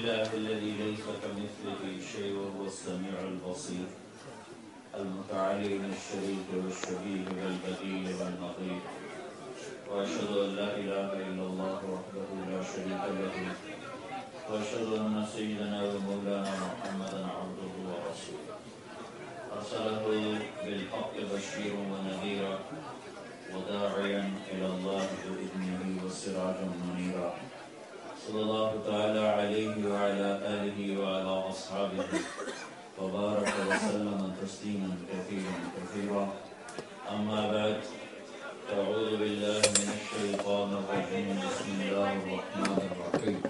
لله الذي ليس كمثله شيء وهو السميع البصير. المتعالي من الشريك والشبيه والبديل والنظير. وأشهد أن لا إله إلا الله وحده لا شريك له. وأشهد أن سيدنا ومولانا محمدا عبده ورسوله. أرسله بالحق بشيرا ونذيرا وداعيا إلى الله بإذنه وسراجا منيرا. صلى الله تعالى عليه وعلى آله وعلى أصحابه وبارك وسلم تسليما كثيرا كثيرا. أما بعد أعوذ بالله من الشيطان الرجيم. بسم الله الرحمن الرحيم.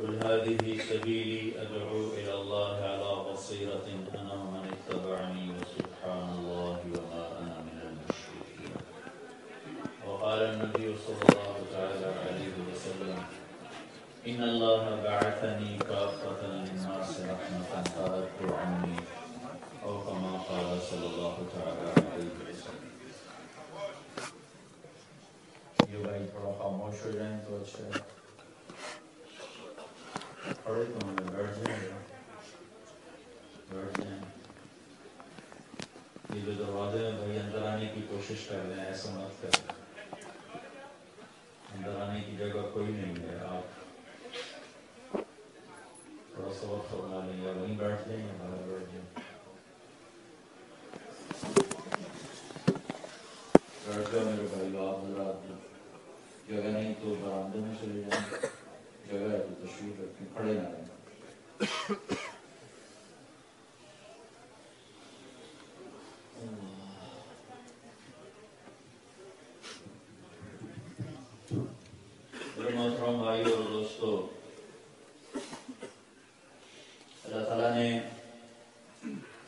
قل هذه سبيلي أدعو إلى الله على بصيرة أنا ومن اتبعني وسبحان الله وما أنا من المشركين. وقال النبي صلى الله عليه وسلم إن الله بعثني كافة للناس رحمة فأذكر عني أو كما قال صلى الله تعالى عليه وسلم. یہ بھائی تھوڑا خاموش ہو جائیں تو اچھا ہے پڑھے تو ہمیں بیٹھ جائیں بیٹھ جائیں یہ جو دروازے میں بھائی اندر آنے کی کوشش کر رہے ہیں ایسا مت کریں اندر آنے کی جگہ کوئی نہیں ہے آپ تھوڑا سا وقت فرما لیں یا وہیں بیٹھ جائیں یا باہر بیٹھ جائیں بیٹھ جاؤ میرے بھائی آپ حضرات جگہ نہیں تو برآمدے میں چلے جائیں جگہ ہے تو تشریف رکھیں کھڑے نہ رہیں محترم بھائی اور اللہ تعالیٰ نے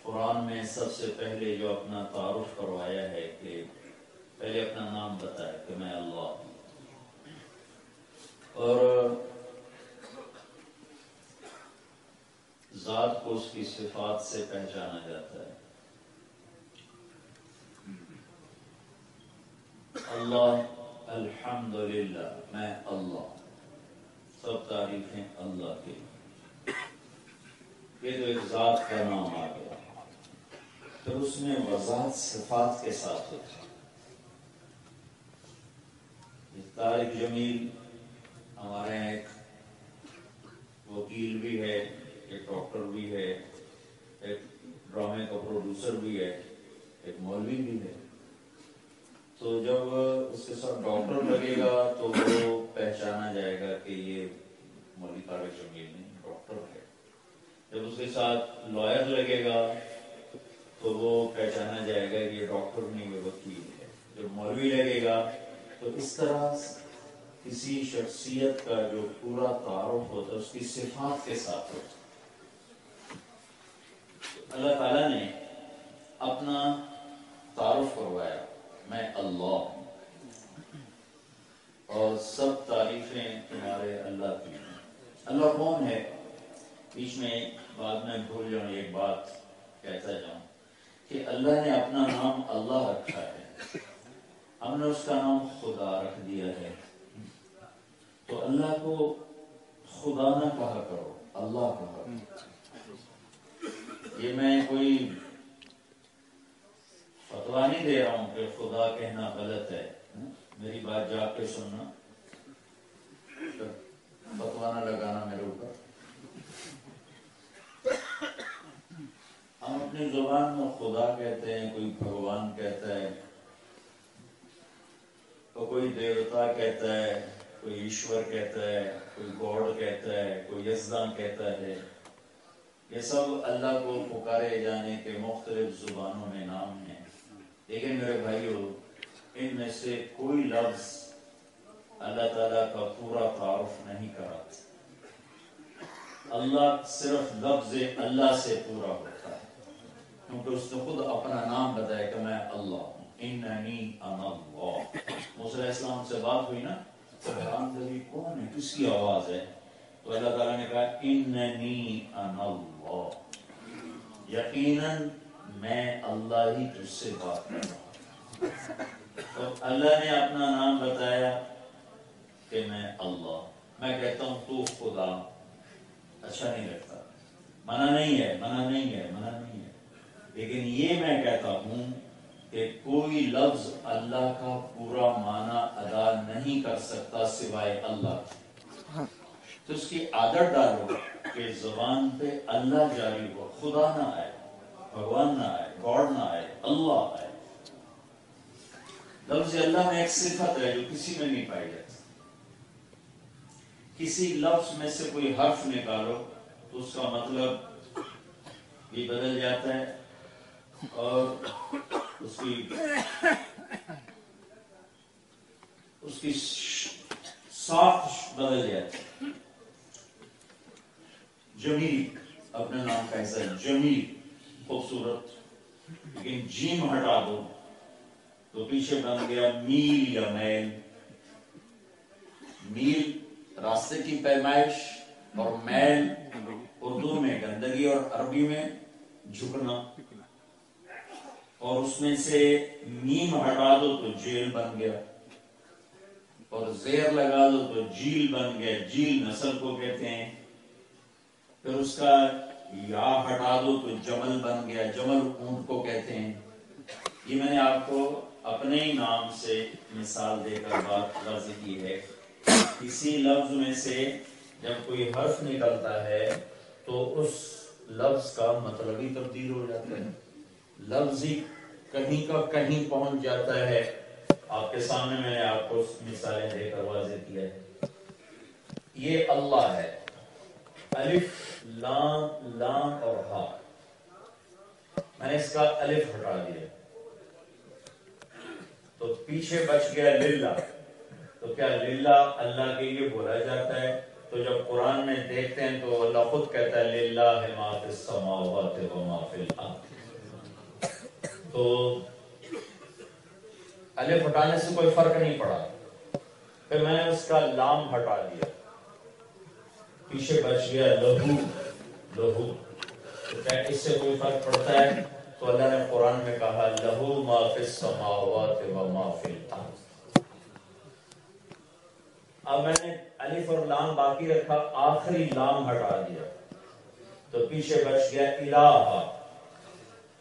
قرآن میں سب سے پہلے جو اپنا تعارف کروایا ہے کہ پہلے اپنا نام بتائے کہ میں اللہ ہوں۔ اور ذات کو اس کی صفات سے پہچانا جاتا ہے۔ اللہ، الحمدللہ، میں اللہ۔ سب تعریفیں اللہ کی یہ تو ایک ذات کا نام آ گیا پھر اس میں وضاحت صفات کے ساتھ ہوتا طارق جمیل ہمارے یہاں ایک وکیل بھی ہے، ایک ڈاکٹر بھی ہے، ایک ڈرامے کا پروڈیوسر بھی ہے، ایک مولوی بھی ہے۔ تو جب اس کے ساتھ ڈاکٹر لگے گا تو وہ پہچانا جائے گا کہ یہ مولوی طارق جمیل نہیں، ڈاکٹر ہے۔ جب اس کے ساتھ لائر لگے گا، تو وہ پہچانا جائے گا کہ یہ ڈاکٹر نہیں یہ وکیل ہے۔ جب مولوی لگے گا، تو اس طرح کسی شخصیت کا جو پورا تعارف ہوتا ہے، اس کی صفات کے ساتھ ہوتا اللہ تعالیٰ نے اپنا تعارف کروایا، میں اللہ ہوں۔ اور سب تعریفیں تمہارے اللہ کی ہیں۔ اللہ کون ہے؟ بیچ میں بعد میں بھول جاؤں، ایک بات کہتا جاؤں کہ اللہ نے اپنا نام اللہ رکھا ہے۔ ہم نے اس کا نام خدا رکھ دیا ہے۔ تو اللہ کو خدا نہ کہا کرو، اللہ کہا یہ میں کوئی فتوا نہیں دے رہا ہوں کہ خدا کہنا غلط ہے۔ میری بات جا کے سننا۔ فتوا نہ لگانا میرے اوپر۔ ہم اپنی زبان میں خدا کہتے ہیں، کوئی بھگوان کہتا ہے، تو کوئی دیوتا کہتا ہے، کوئی ایشور کہتا ہے، کوئی گوڈ کہتا ہے، کوئی یزدان کہتا ہے۔ یہ سب اللہ کو پکارے جانے کے مختلف زبانوں میں نام ہیں۔ لیکن میرے بھائیوں ان میں سے کوئی لفظ اللہ تعالیٰ کا پورا تعارف نہیں کراتا۔ اللہ صرف لفظ اللہ سے پورا ہوتا کیونکہ اس نے خود اپنا نام بتایا کہ میں اللہ ہوں۔ اننی انا اللہ۔ موسیٰ علیہ السلام سے بات ہوئی نا؟ تو حیران دلی کون ہے کس کی آواز ہے؟ تو اللہ تعالیٰ نے کہا، اننی انا اللہ۔ یقیناً میں اللہ ہی تجھ سے بات کر رہا ہوں۔ تو اللہ نے اپنا نام بتایا کہ میں اللہ میں کہتا ہوں، تو خدا اچھا نہیں لگتا۔ منع نہیں ہے، منع نہیں ہے، منع نہیں ہے۔ لیکن یہ میں کہتا ہوں کہ کوئی لفظ اللہ کا پورا معنی ادا نہیں کر سکتا سوائے اللہ تو اس کی عادت ڈالو کہ زبان پہ اللہ جاری ہو خدا نہ آئے بھگوان نہ آئے گاڈ نہ آئے اللہ آئے۔ لفظ اللہ میں ایک صفت ہے جو کسی میں نہیں پائی جاتی۔ کسی لفظ میں سے کوئی حرف نکالو تو اس کا مطلب بھی بدل جاتا ہے اور اس کی اس کی سافٹ بدل جاتی جمیل اپنے نام کا ایسا جمیل، خوبصورت، لیکن جیم ہٹا دو۔ تو پیچھے بن گیا میل یا میل۔ میل راستے کی پیمائش اور میل اردو میں، گندگی اور عربی میں جھکنا۔ اور اس میں سے نیم ہٹا دو تو جیل بن گیا۔ اور زیر لگا دو تو جیل بن گیا۔ جیل نسل کو کہتے ہیں۔ پھر اس کا یا ہٹا دو تو جمل بن گیا۔ جمل اونٹ کو کہتے ہیں۔ یہ میں نے آپ کو اپنے ہی نام سے مثال دے کر بات واضح کی ہے۔ کسی لفظ میں سے جب کوئی حرف نکلتا ہے تو اس لفظ کا مطلب ہی تبدیل ہو جاتا ہے۔ لفظ ہی کہیں کا کہیں پہنچ جاتا ہے۔ آپ کے سامنے میں نے آپ کو مثالیں دے کر واضح کیا ہے۔ یہ اللہ ہے۔ الف، لام لام اور ہا میں نے اس کا الف ہٹا دیا۔ تو پیچھے بچ گیا للہ۔ تو کیا للہ اللہ کے لیے بولا جاتا ہے؟ تو جب قرآن میں دیکھتے ہیں تو اللہ خود کہتا ہے، للہ ما فی السماوات و ما فی الارض۔ تو الف ہٹانے سے کوئی فرق نہیں پڑا۔ پھر میں نے اس کا لام ہٹا دیا پیچھے بچ گیا لہو لہو۔ تو کیا اس سے کوئی فرق پڑتا ہے؟ تو اللہ نے قرآن میں کہا، لہو ما فی السماوات و ما فی الارض۔ اب میں نے الف اور لام باقی رکھا، آخری لام ہٹا دیا تو پیچھے بچ گیا الہ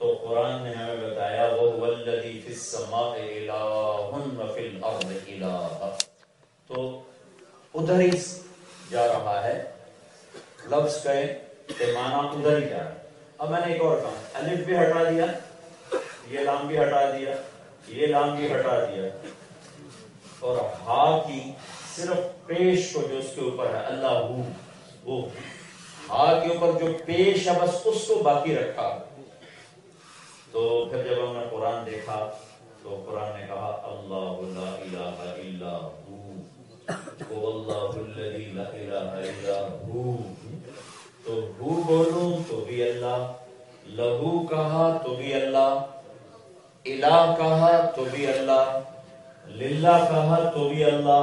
تو قرآن نے ہمیں بتایا وہ والذی فی السماء الہ و الارض الہ تو ادھر ہی جا رہا ہے، لفظ کہے کہ معنی ادھر ہی جا رہا ہے۔ اب میں نے ایک اور کہا، الف بھی ہٹا دیا، یہ لام بھی ہٹا دیا، یہ لام بھی ہٹا دیا۔ اور ہا کی صرف پیش کو جو اس کے اوپر ہے، اللہ ہو، وہ ہا کے اوپر جو پیش ہے، بس اس کو باقی رکھا۔ ہے تو پھر جب ہم نے قرآن دیکھا تو قرآن نے کہا، اللہ لا الہ الا ہو اللہ الذی لا الہ الا ہو۔ تو ہو بولوں تو بھی اللہ، لہو کہا تو بھی اللہ، الہ کہا تو بھی اللہ، للہ کہا تو بھی اللہ،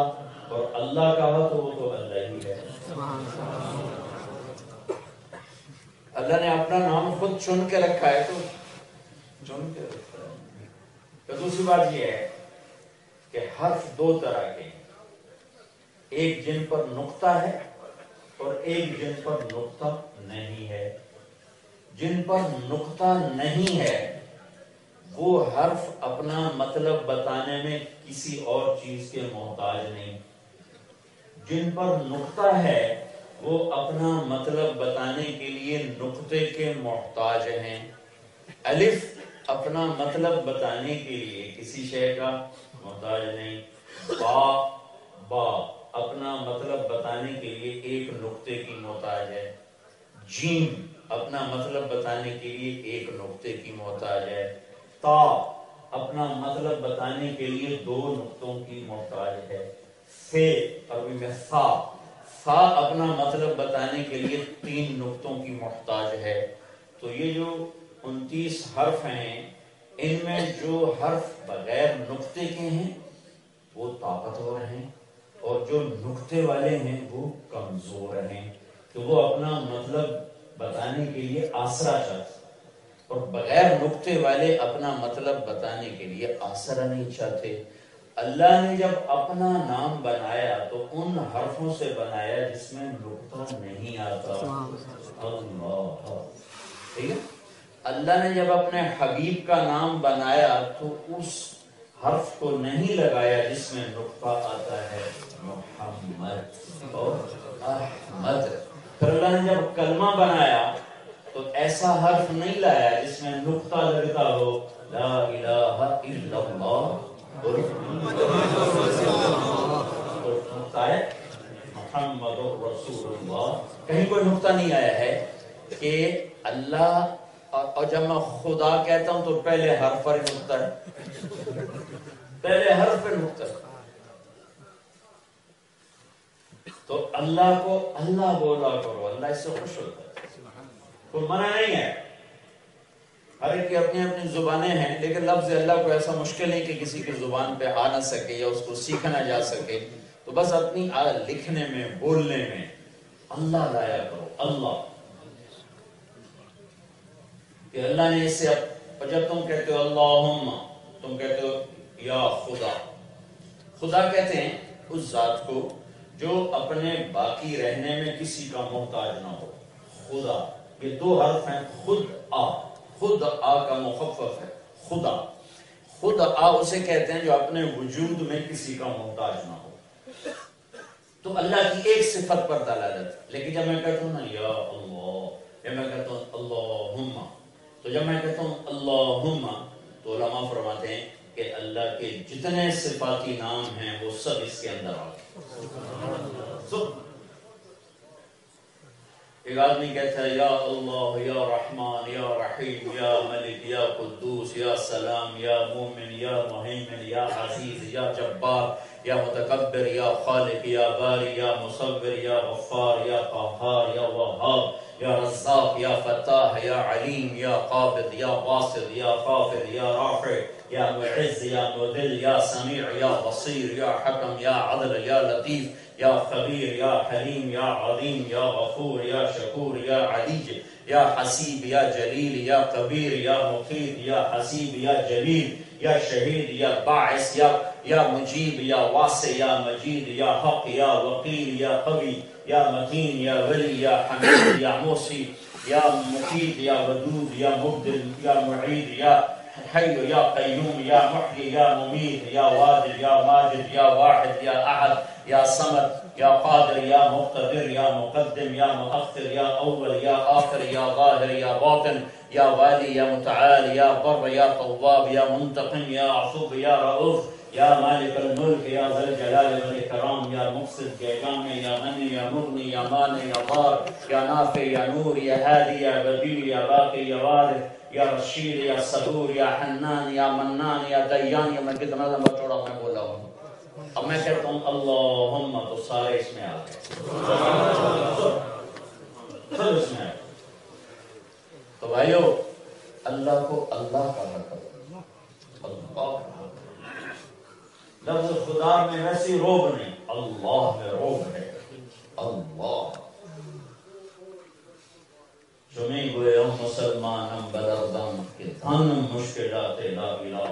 اور اللہ کہا تو وہ تو اللہ ہی ہے۔ اللہ نے اپنا نام خود چن کے رکھا ہے تو چن کے رکھا ہے تو دوسری بات یہ ہے کہ حرف دو طرح کے ہیں۔ ایک جن پر نقطہ ہے اور ایک جن پر نقطہ نہیں ہے۔ جن پر نقطہ نہیں ہے، وہ حرف اپنا مطلب بتانے میں کسی اور چیز کے محتاج نہیں۔ جن پر نقطہ ہے، وہ اپنا مطلب بتانے کے لیے نقطے کے محتاج ہیں۔ الف اپنا مطلب بتانے کے لیے کسی شے کا محتاج نہیں۔ با با، اپنا مطلب بتانے کے لیے ایک نقطے کی محتاج ہے۔ جیم، اپنا مطلب بتانے کے لیے ایک نقطے کی محتاج ہے۔ تا، اپنا مطلب بتانے کے لیے دو نقطوں کی محتاج ہے۔ فے عربی میں فا فا اپنا مطلب بتانے کے لیے تین نقطوں کی محتاج ہے۔ تو یہ جو انتیس حرف ہیں ان میں جو حرف بغیر نقطے کے ہیں وہ طاقتور ہیں اور جو نقطے والے ہیں وہ کمزور ہیں۔ تو وہ اپنا مطلب بتانے کے لیے آسرا چاہتے اور بغیر نقطے والے اپنا مطلب بتانے کے لیے آسرا نہیں چاہتے۔ اللہ نے جب اپنا نام بنایا تو ان حرفوں سے بنایا جس میں نقطہ نہیں آتا۔ اللہ۔ ٹھیک ہے؟ اللہ نے جب اپنے حبیب کا نام بنایا تو اس حرف کو نہیں لگایا جس میں نقطہ آتا ہے محمد اور احمد۔ پھر اللہ نے جب کلمہ بنایا تو ایسا حرف نہیں لایا جس میں نقطہ لگتا ہو لا الہ الا اللہ۔ محمد رسول اللہ۔ کہیں کوئی نقطہ نہیں آیا ہے کہ اللہ اور جب میں خدا کہتا ہوں تو پہلے حرف پر نقطہ ہے۔ پہلے حرف پر نقطہ ہے۔ تو اللہ کو اللہ بولا کرو، اللہ اس سے خوش ہوتا ہے۔ کوئی منع نہیں ہے۔ ہر ایک کی اپنی اپنی زبانیں ہیں، لیکن لفظ اللہ کو ایسا مشکل نہیں کہ کسی کی زبان پہ آ نہ سکے یا اس کو سیکھنا جا سکے۔ تو بس اپنی لکھنے میں، بولنے میں اللہ لایا کرو، اللہ۔ کہ اللہ نے اسے جب تم کہتے ہو اللہم، تم کہتے ہو یا خدا۔ خدا کہتے ہیں اس ذات کو جو اپنے باقی رہنے میں کسی کا محتاج نہ ہو۔ خدا، یہ دو حرف ہیں، خود آ۔ خود آ کا مخفف ہے، خدا۔ خود آ اسے کہتے ہیں جو اپنے وجود میں کسی کا محتاج نہ ہو۔ تو اللہ کی ایک صفت پر دلالت۔ لیکن جب میں کہتا ہوں نا یا اللہ، یا میں کہتا ہوں اللہم تو جب میں کہتا ہوں اللہم، تو علماء فرماتے ہیں کہ اللہ کے جتنے صفاتی نام ہیں وہ سب اس کے اندر آگے ایک آدمی کہتا ہے، یا اللہ، یا رحمان، یا رحیم، یا ملک، یا قدوس، یا سلام، یا مومن، یا محیمن یا عزیز، یا جبار، یا متکبر، یا خالق، یا باری، یا مصور، یا غفار، یا قہار، یا وہاب، یا رزاق، یا فتاح، یا علیم، یا قابض، یا باسط یا خافض یا رافع، یا معز، یا مدل یا سمیع، یا بصیر، یا حکم، یا عدل، یا لطیف يا خبير يا حليم يا عظيم يا غفور يا شكور يا عدي يا حسيب يا جليل يا كبير يا مقيت يا حسيب يا جليل يا شهيد يا باعث يا يا مجيب يا واسع يا مجيد يا حق يا وقيل يا قوي يا متين يا ولي يا حميد يا موصي يا مقيت يا ودود يا مبدل يا معيد يا حي يا قيوم يا محيي يا مميت يا واجد يا ماجد يا واحد يا أحد يا صمد يا قادر يا مقتدر يا مقدم يا مؤخر يا أول يا آخر يا ظاهر يا باطن يا والي يا متعال يا بر يا طواب يا منتقم يا عفو يا رؤوف يا مالك الملك يا ذا الجلال والإكرام يا مقصد يا جامع يا غني يا مغني يا مانع يا ضار يا نافع يا نور يا هادي يا بديع يا باقي يا وارث یا رشید، یا صدور یا حنان، یا منان، یا دیان، یا میں کتنا لمبا چوڑا میں بولا ہوں۔ اب میں کہتا ہوں، اللہم تو سارے اس میں آگئے سب اس میں تو بھائیو، اللہ کو اللہ کا رکھو اللہ لفظ خدا میں ویسی روب نہیں، اللہ میں روب ہے۔ اللہ چمی گوئے ہم مسلمان ہم بلردم کہ دھن مشکلات لا الہ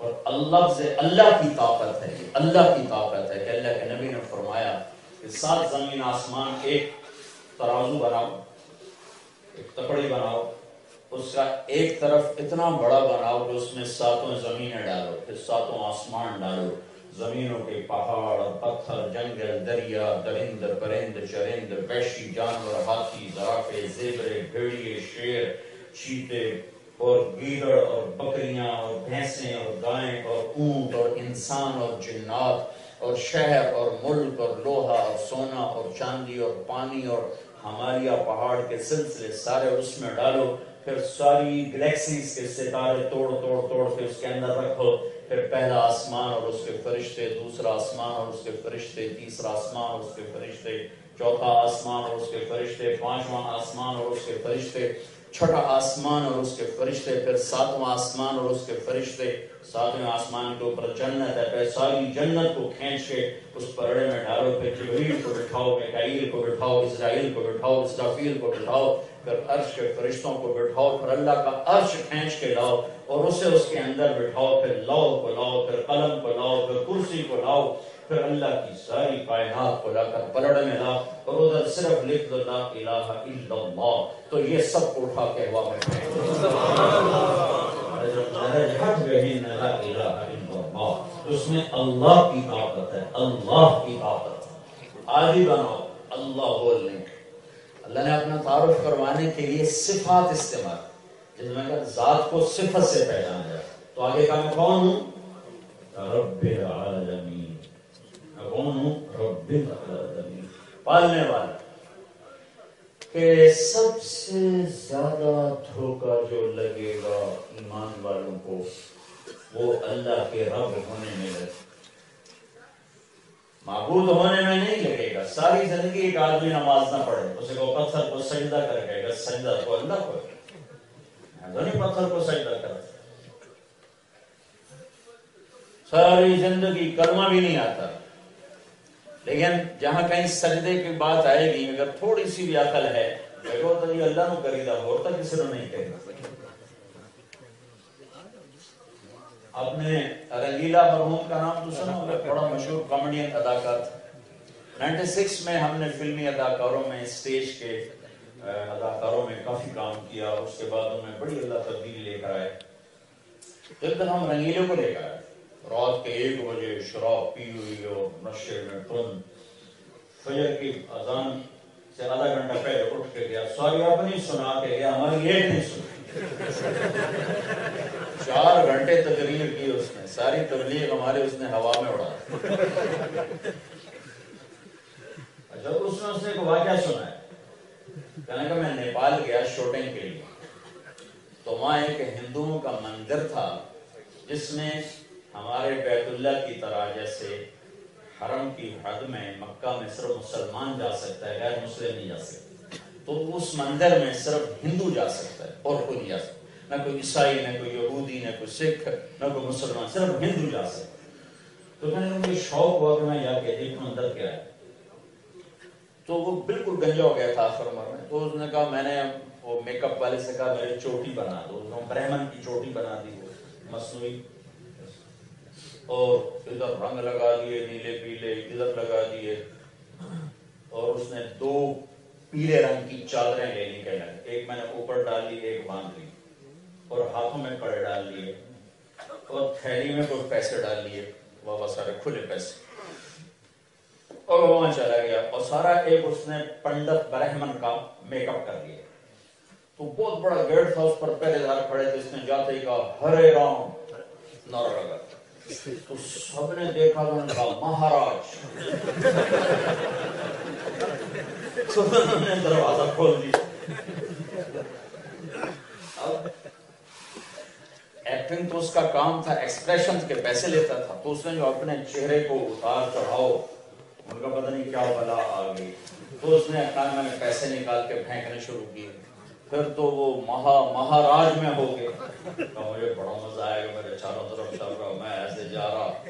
اور اللہ سے اللہ کی طاقت ہے اللہ کی طاقت ہے کہ اللہ کے نبی نے فرمایا کہ سات زمین آسمان ایک ترازو بناؤ ایک تکڑی بناؤ اس کا ایک طرف اتنا بڑا بناؤ کہ اس میں ساتوں زمینیں ڈالو پھر ساتوں آسمان ڈالو زمینوں کے پہاڑ، پتھر، جنگل، دریا درند پرند، چرند، وحشی جانور، ہاتھی، زرافے، زیبرے، بھیڑیے، شیر، چیتے اور گیڑ اور بکریاں اور بھینسیں اور گائیں اور اونٹ اور انسان اور جنات اور شہر اور ملک اور لوہا اور سونا اور چاندی اور پانی اور ہمالیہ پہاڑ کے سلسلے سارے اس میں ڈالو، پھر ساری گلیکسیز کے ستارے توڑ توڑ توڑ کے اس کے اندر رکھو۔ پھر پہلا آسمان اور اس کے فرشتے، دوسرا آسمان اور اس کے فرشتے، تیسرا آسمان اور اس کے فرشتے، چوتھا آسمان اور اس کے فرشتے، پانچواں آسمان اور اس کے فرشتے، چھٹا آسمان اور اس کے فرشتے، پھر ساتواں آسمان اور اس کے فرشتے۔ ساتویں آسمان کے اوپر جنت ہے، پھر ساری جنت کو کھینچ کے اس پرڑے میں ڈالو، پھر جبریل کو بٹھاؤ، میکائیل کو بٹھاؤ، اسرائیل کو بٹھاؤ، اسرافیل کو بٹھاؤ، پھر عرش کے فرشتوں کو بٹھاؤ، پھر اللہ کا عرش کھینچ کے لاؤ۔ اور اسے اس کے اندر بٹھاؤ، پھر لاؤ کو لاؤ، پھر قلم کو لاؤ، پھر کرسی کو لاؤ، پھر اللہ کی ساری کائنات کو لا کر پلڑ میں لا اور ادھر صرف لکھ دو، لا الہ الا اللہ۔ تو یہ سب کو اٹھا کے ہوا میں اس میں اللہ کی طاقت ہے، اللہ کی طاقت۔ آدھی بناؤ، اللہ بولنے اللہ نے اپنا تعارف کروانے کے لیے صفات استعمال۔ جس میں کہ ذات کو صفت سے پہچانا جائے تو آگے کا میں کون ہوں؟ رب العالمین۔ میں کون ہوں؟ رب العالمین۔ پالنے والا کہ سب سے زیادہ دھوکہ جو لگے گا ایمان والوں کو، وہ اللہ کے رب ہونے میں لگے۔ معبود ہونے میں نہیں لگے گا۔ ساری زندگی ایک آدمی نماز نہ پڑھے، اسے کو پتھر کو سجدہ کر گئے گا، سجدہ کو اللہ کو۔ نہیں پتھر کو سجدہ کر ساری زندگی کلمہ بھی نہیں آتا لیکن جہاں کہیں سجدے کی بات آئے گی اگر تھوڑی سی بھی عقل ہے دیکھو تو یہ اللہ نو کری دا ہوتا کسی نے نہیں کہے گا اپنے رنگیلا مرحوم کا نام تو سنا ہوگا بڑا مشہور کامیڈین اداکار تھا نائنٹی سکس میں ہم نے فلمی اداکاروں میں اسٹیج کے اداکاروں میں کافی کام کیا، اس کے بعد ہمیں بڑی اللہ تبدیلی لے کر آئے۔ ایک دن ہم رنگیلے کو لے کر آئے۔ رات کے ایک بجے شراب پی ہوئی اور نشے میں ٹن فجر کی اذان سے آدھا گھنٹہ پہلے اٹھ کے گیا۔ سوری آپ نہیں سنا کے گیا، ہماری ایک نہیں سنی چار گھنٹے تقریر کی اس نے۔ ساری تبلیغ ہمارے اس نے ہوا میں اڑا اچھا اس نے اس نے ایک واقعہ سنا ہے کہنے کہ میں نیپال گیا شوٹنگ کے لیے۔ تو وہاں ایک ہندوؤں کا مندر تھا، جس میں ہمارے بیت اللہ کی طرح جیسے حرم کی حد میں مکہ میں صرف مسلمان جا سکتا ہے، غیر مسلم نہیں جا سکتا۔ تو اس مندر میں صرف ہندو جا سکتا ہے اور کوئی نہیں جا سکتا۔ نہ کوئی عیسائی، نہ کوئی یہودی، نہ کوئی سکھ، نہ کوئی مسلمان، صرف ہندو جا سکتے تو کہنے مجھے شوق ہوا کہ میں جا کے دیکھوں اندر کیا ہے۔ تو وہ بالکل گنجا ہو گیا تھا آخر عمر میں۔ تو اس نے کہا، میں نے وہ میک اپ والے سے کہا میرے چوٹی بنا دو۔ اس نے برہمن کی چوٹی بنا دی وہ مصنوعی۔ اور ادھر رنگ لگا دیے، نیلے، پیلے، ادھر لگا دیے۔ اور اس نے دو پیلے رنگ کی چادریں لینے کے لگے۔ ایک میں نے اوپر ڈال لی ایک باندھ لی۔ اور ہاتھوں میں کڑے ڈال لیے اور تھیلی میں کوئی پیسے ڈال لیے بابا سارے کھلے پیسے۔ اور وہاں چلا گیا اور سارا ایک اس نے پنڈت برہمن کا میک اپ کر لیا تو بہت بڑا گیٹ تھا اس پر پہلے دار کھڑے تھے، اس نے جاتے ہی کہا، ہرے رام نعرہ لگا تو سب نے دیکھا تو نے کہا، مہاراج! تو نے دروازہ کھول دیا۔ ایکٹنگ تو اس کا کام تھا ایکسپریشن کے پیسے لیتا تھا۔ تو اس نے جو اپنے چہرے کو اتار چڑھاؤ ان کا پتہ نہیں کیا بلا آ گئی۔ تو اس نے اپنا میں نے پیسے نکال کے پھینکنے شروع کیے۔ پھر تو وہ مہا مہاراج میں ہو گئے۔ کہا، مجھے بڑا مزہ آئے گا میرے چاروں طرف چل رہا میں ایسے جا رہا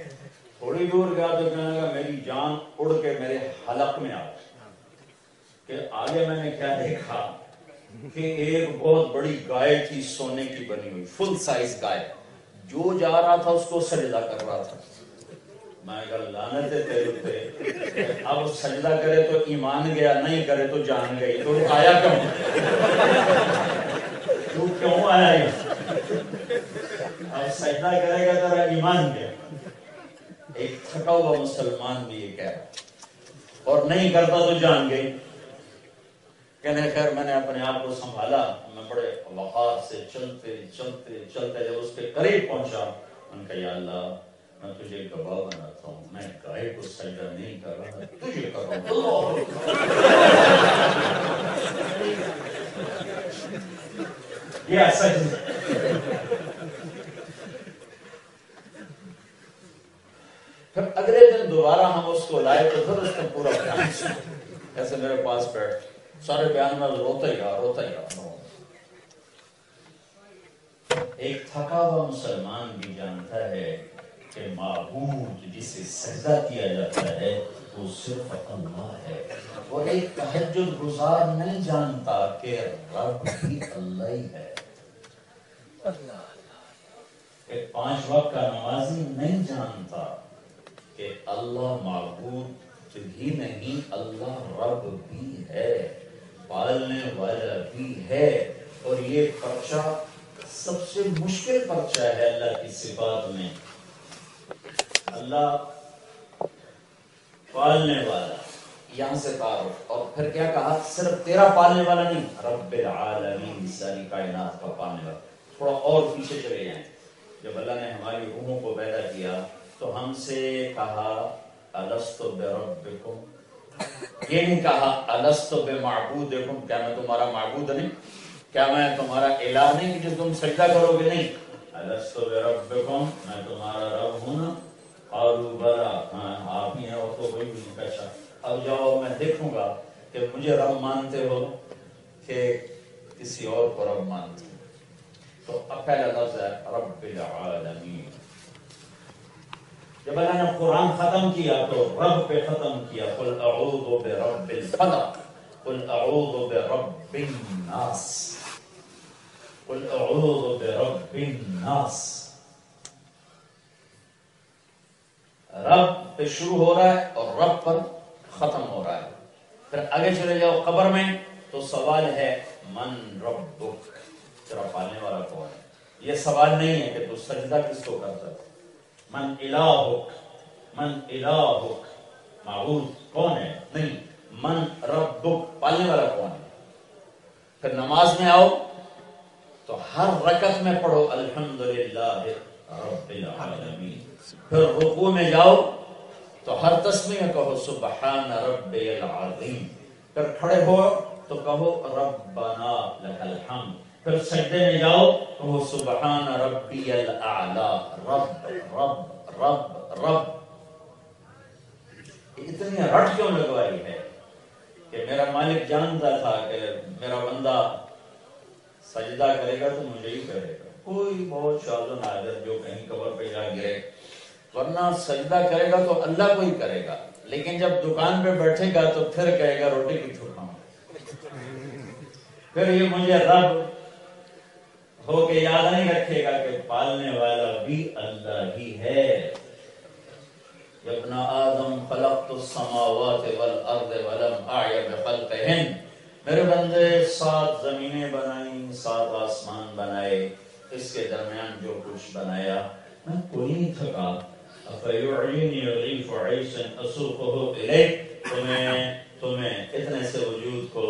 تھوڑی دور گیا تو کہنے لگا میری جان اڑ کے میرے حلق میں آ کہ آگے میں نے کیا دیکھا کہ ایک بہت بڑی گائے تھی، سونے کی بنی ہوئی فل سائز گائے۔ جو جا رہا تھا، اس کو سجدہ کر رہا تھا۔ میں کہا لانت ہے تیرے پہ اب سجدہ کرے تو ایمان گیا، نہیں کرے تو جان گئی۔ تو آیا کیوں؟ تو کیوں آیا اب سجدہ کرے گا تیرا ایمان گیا۔ ایک تھکا ہوا مسلمان بھی یہ کہہ رہا اور نہیں کرتا تو جان گئی۔ کہنے خیر، میں نے اپنے آپ کو سنبھالا۔ میں بڑے وقار سے چلتے چلتے چلتے جب اس کے قریب پہنچا۔ ان کا یا اللہ میں تجھے گواہ بناتا ہوں میں گائے کو سجدہ نہیں کر رہا تجھے کر رہا ہوں یا سجدہ پھر اگلے دن دوبارہ ہم اس کو لائے تو پھر اس کا پورا ایسے میرے پاس بیٹھ سارے بیان میں روتا ہی رہا روتا ہی رہا ایک تھکا ہوا مسلمان بھی جانتا ہے کہ معبود جسے سجدہ کیا جاتا ہے وہ صرف اللہ ہے اور ایک تحجد گزار نہیں جانتا کہ رب بھی اللہ ہی ہے ایک پانچ وقت کا نمازی نہیں جانتا کہ اللہ معبود بھی نہیں اللہ رب بھی ہے پالنے والا بھی ہے اور یہ پرچہ سب سے مشکل پرچہ ہے اللہ کی صفات میں اللہ پالنے والا۔ یہاں سے تعارف اور پھر کیا کہا؟ صرف تیرا پالنے والا نہیں، رب العالمین ساری کائنات کا پالنے والا۔ تھوڑا اور پیچھے چلے جائیں۔ جب اللہ نے ہماری روحوں کو پیدا کیا، تو ہم سے کہا، الستو بربکم یہ نہیں کہا، الستو بمعبودکم کیا میں تمہارا معبود نہیں؟ کیا میں تمہارا الہ نہیں کہ جو تم سجدہ کرو گے؟ نہیں۔ الستو بربکم میں تمہارا رب ہوں نا۔ قالوا بلا ہاں، آپ ہی ہیں، اور تو کوئی بھی نہیں پیسہ اب جاؤ، میں دیکھوں گا کہ مجھے رب مانتے ہو کہ کسی اور کو رب مانتے ہو۔ تو اب پہلا لفظ ہے، رب العالمین۔ جب اللہ نے قرآن ختم کیا، تو رب پہ ختم کیا۔ قل اعوذ برب الفلق۔ قل اعوذ برب الناس۔ قل اعوذ برب الناس۔ رب پہ شروع ہو رہا ہے اور رب پر ختم ہو رہا ہے۔ پھر آگے چلے جاؤ قبر میں تو سوال ہے، من ربک؟ تیرا پالنے والا کون ہے؟ یہ سوال نہیں ہے کہ تو سجدہ کس کو کرتا من الہک؟ من الہک؟ معبود کون ہے؟ نہیں، من ربک، پالنے والا کون ہے؟ پھر نماز میں آؤ تو ہر رکعت میں پڑھو، الحمدللہ رب العالمین۔ پھر رکوع میں جاؤ تو ہر تسمیہ کہو سبحان رب العظیم۔ پھر کھڑے ہو تو کہو ربنا لک الحمد۔ پھر سجدے میں جاؤ تو وہ سبحان ربی الاعلا رب رب رب رب۔ اتنی رٹ کیوں لگوائی ہے کہ میرا مالک جانتا تھا کہ میرا بندہ سجدہ کرے گا تو مجھے ہی کرے گا۔ کوئی بہت شاز و نادر جو کہیں قبر پہ جا گرے۔ ورنہ سجدہ کرے گا تو اللہ کو ہی کرے گا۔ لیکن جب دکان پہ بیٹھے گا تو پھر کہے گا روٹی کی چھوٹا پھر یہ مجھے رب ہو کے یاد نہیں رکھے گا کہ پالنے والا بھی اللہ ہی ہے۔ ابن آدم، خلقت السماوات والارض ولم اعی بخلقهن میرے بندے، سات زمینیں بنائیں، سات آسمان بنائے۔ اس کے درمیان جو کچھ بنایا، میں کوئی نہیں تھکا۔ غیف عیسن اسوقه الیک تمہیں تمہیں اتنے سے وجود کو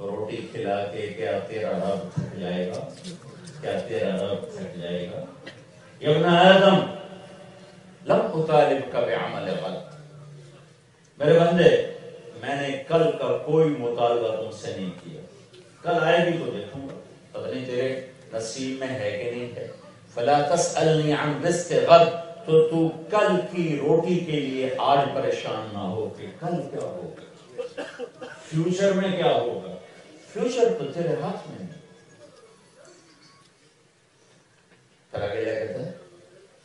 روٹی کھلا کے کیا تیرا رب تھک جائے گا کیا تیرا رب تھک جائے گا ابن آدم لم اطالب کا بعمل غلط میرے بندے میں نے کل کا کوئی مطالبہ تم سے نہیں کیا کل آئے گی تو دیکھوں گا پتہ نہیں تیرے نصیب میں ہے کہ نہیں ہے فلا تسألنی عن رزق غد تو تو کل کی روٹی کے لیے آج پریشان نہ ہو کہ کل کیا ہوگا؟ فیوچر میں کیا ہوگا؟ فیوچر تو تیرے ہاتھ میں نہیں۔ پھر آگے کیا کہتا ہے،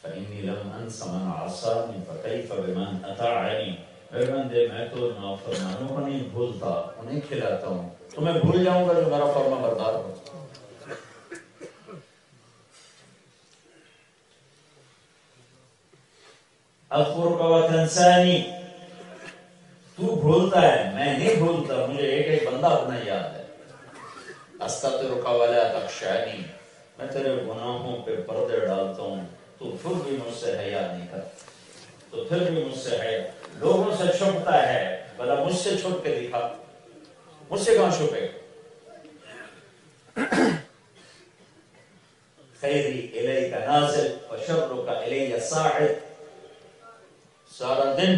فَإِنِّي لَمْ أَنْسَ مَنْ عَصَانِ فَكَيْفَ بِمَنْ أَطَاعَنِي؟ میرے بندے، میں تو نافرمانوں کو نہیں بھولتا، انہیں کھلاتا ہوں۔ تو میں بھول جاؤں گا جو میرا فرما بردار ہو۔ اذکر کا وتنسانی تو بھولتا ہے، میں نہیں بھولتا، مجھے ایک ایک بندہ اپنا یاد ہے۔ استغفر کا ولا تخشانی، میں تیرے گناہوں پہ پردے ڈالتا ہوں، تو پھر بھی مجھ سے حیا نہیں کرتا تو پھر بھی مجھ سے حیا۔ لوگوں سے چھپتا ہے بلا مجھ سے چھپ کے دکھا۔ مجھ سے کہاں چھپے؟ خیری الی کا نازل و شبر کا الی صاعد سارا دن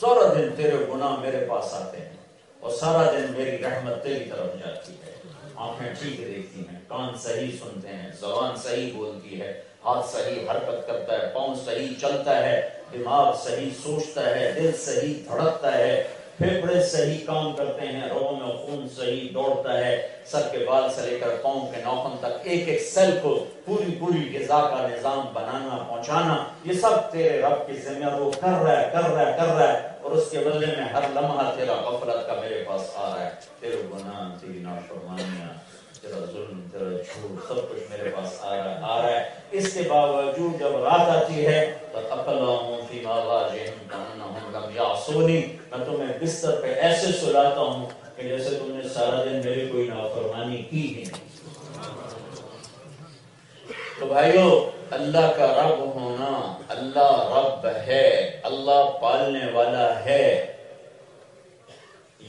سارا دن تیرے گناہ میرے پاس آتے ہیں اور سارا دن میری رحمت تیری طرف جاتی ہے۔ آنکھیں ٹھیک دیکھتی ہیں، کان صحیح سنتے ہیں، زبان صحیح بولتی ہے، ہاتھ صحیح حرکت کرتا ہے، پاؤں صحیح چلتا ہے، دماغ صحیح سوچتا ہے، دل صحیح دھڑکتا ہے پھیپڑے صحیح کام کرتے ہیں روحوں میں خون صحیح دوڑتا ہے، سر کے بال سے لے کر قوم کے نوخن تک ایک ایک سیل کو پوری پوری غذا کا نظام بنانا، پہنچانا۔ یہ سب تیرے رب کی ذمہ وہ کر رہا ہے، کر رہا ہے، کر رہا ہے۔ اور اس کے بدلے میں ہر لمحہ تیرا غفلت کا میرے پاس آ رہا ہے۔ تیرے گناہ، تیری نافرمانیاں تیرا ظلم تیرا جھوٹ سب کچھ میرے پاس آ رہا ہے آ رہا ہے اس کے باوجود جب رات آتی ہے تو فی ماضاجہم کانہم لم یعصونی میں تمہیں بستر پہ ایسے سلاتا ہوں کہ جیسے تم نے سارا دن میری کوئی نافرمانی کی ہی نہیں تو بھائیو، اللہ کا رب ہونا اللہ رب ہے، اللہ پالنے والا ہے۔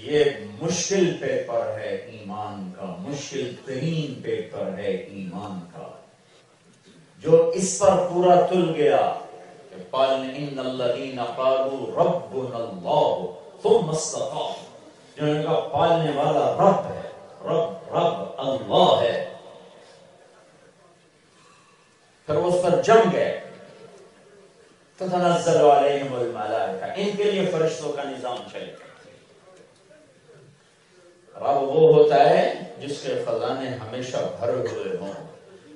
یہ مشکل پیپر ہے ایمان کا، مشکل ترین پیپر ہے ایمان کا۔ جو اس پر پورا تل گیا کہ پالنے ان الذین قالوا ربنا اللہ ثم استقاموا۔ جنہوں نے کہا پالنے والا رب ہے، رب رب اللہ ہے۔ پھر وہ اس پر جم گئے۔ تتنزل علیہم الملائکہ۔ ان کے لیے فرشتوں کا نظام چلے۔ گا رب وہ ہوتا ہے جس کے خزانے ہمیشہ بھرے ہوئے ہوں۔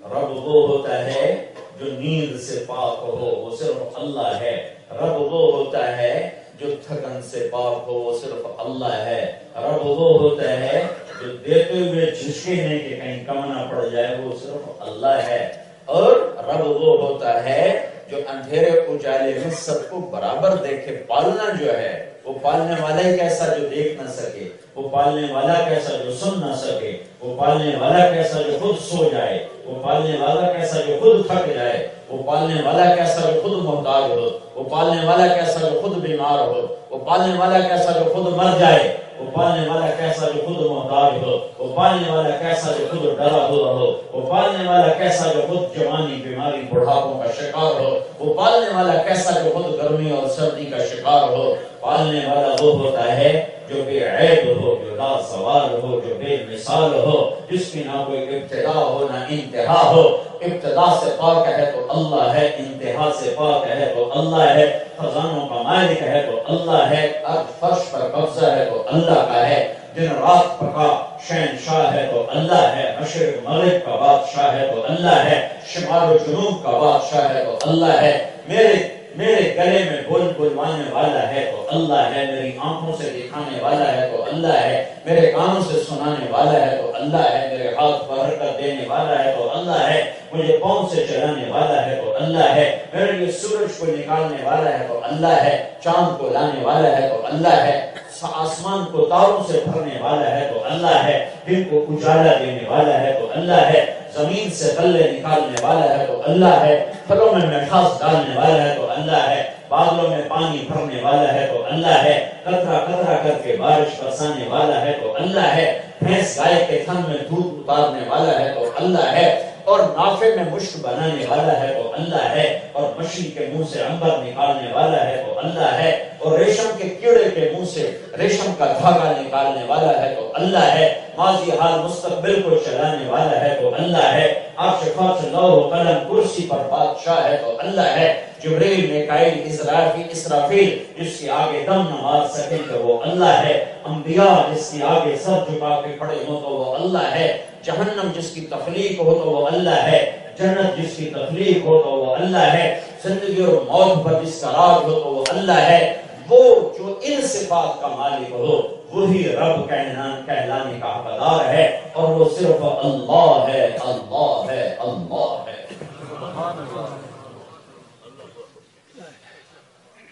رب وہ ہوتا ہے جو نیند سے پاک ہو، وہ صرف اللہ ہے۔ رب وہ ہوتا ہے جو تھکن سے پاک ہو، وہ صرف اللہ ہے۔ رب وہ ہوتا ہے جو دیتے ہوئے جھشکے نہیں کہ کہیں کم نہ پڑ جائے، وہ صرف اللہ ہے۔ اور رب وہ ہوتا ہے جو اندھیرے اجالے میں سب کو برابر دیکھے، پالنا جو ہے، وہ پالنے والا ہی کیسا جو دیکھ نہ سکے۔ وہ پالنے والا کیسا جو سن نہ سکے وہ پالنے والا کیسا جو خود سو جائے وہ پالنے والا کیسا جو خود تھک جائے وہ پالنے والا کیسا جو خود محتاج ہو وہ پالنے والا کیسا جو خود بیمار ہو وہ پالنے والا کیسا جو خود مر جائے وہ پالنے والا کیسا جو خود محتاج ہو وہ پالنے والا کیسا جو خود ڈرا ہوا ہو وہ پالنے والا کیسا جو خود جوانی بیماری بڑھاپوں کا شکار ہو وہ پالنے والا کیسا جو خود گرمی اور سردی کا شکار ہو پالنے والا وہ ہوتا ہے جو بے عیب ہو، جو لا سوال ہو، جو بے مثال ہو، جس کی نہ کوئی ابتدا ہو، نہ انتہا ہو، ابتدا سے پاک ہے تو اللہ ہے، انتہا سے پاک ہے تو اللہ ہے، خزانوں کا مالک ہے تو اللہ ہے ارض فرش پر قبضہ ہے تو اللہ کا ہے، دن رات کا شہن شاہ ہے تو اللہ ہے مشرق مغرب کا بادشاہ ہے تو اللہ ہے، شمال و جنوب کا بادشاہ ہے تو اللہ ہے، میرے میرے گلے میں بول بلوانے والا ہے، تو اللہ ہے، میری آنکھوں سے دکھانے والا ہے، تو اللہ ہے۔ میرے کانوں سے سنانے والا ہے، تو اللہ ہے۔ میرے ہاتھ پر حرکت دینے والا ہے، تو اللہ ہے۔ مجھے پاؤں سے چلانے والا ہے، تو اللہ ہے۔ میرے لیے سورج کو نکالنے والا ہے، تو اللہ ہے۔ چاند کو لانے والا ہے، تو اللہ ہے۔ آسمان کو تاروں سے بھرنے والا ہے تو اللہ ہے دن کو اجالا دینے والا ہے تو اللہ ہے، زمین سے غلے نکالنے والا ہے تو اللہ ہے، پھلوں میں مٹھاس ڈالنے والا ہے تو اللہ ہے، بادلوں میں پانی بھرنے والا ہے تو اللہ ہے قطرہ قطرہ کر کے بارش برسانے والا ہے تو اللہ ہے، بھینس گائے کے تھن میں دودھ اتارنے والا ہے تو اللہ ہے۔ اور نافع میں مشک بنانے والا ہے، وہ اللہ ہے، اور مچھلی کے منہ سے انبر نکالنے والا ہے، وہ اللہ ہے، اور ریشم کے کیڑے کے منہ سے ریشم کا دھاگا نکالنے والا ہے، وہ اللہ ہے۔ ماضی حال مستقبل کو چلانے والا ہے، وہ اللہ ہے۔ آپ شفاعت لوح قلم کرسی پر بادشاہ ہے، وہ اللہ ہے۔ جبریل میکائیل اسرافیل اسرافیل، جس کی آگے دم نہ مار سکے تو وہ اللہ ہے۔ انبیاء، جس کی آگے سر جھکا کے کھڑے ہو تو وہ اللہ ہے۔ جہنم، جس کی تخلیق ہو تو وہ اللہ ہے۔ جنت، جس کی تخلیق ہو تو وہ اللہ ہے۔ زندگی اور موت پر جس کا راز ہو تو وہ اللہ ہے۔ وہ جو ان صفات کا مالک ہو، وہی رب کہلانے کا حقدار ہے۔ اور وہ صرف اللہ ہے اللہ ہے اللہ ہے۔ سبحان اللہ۔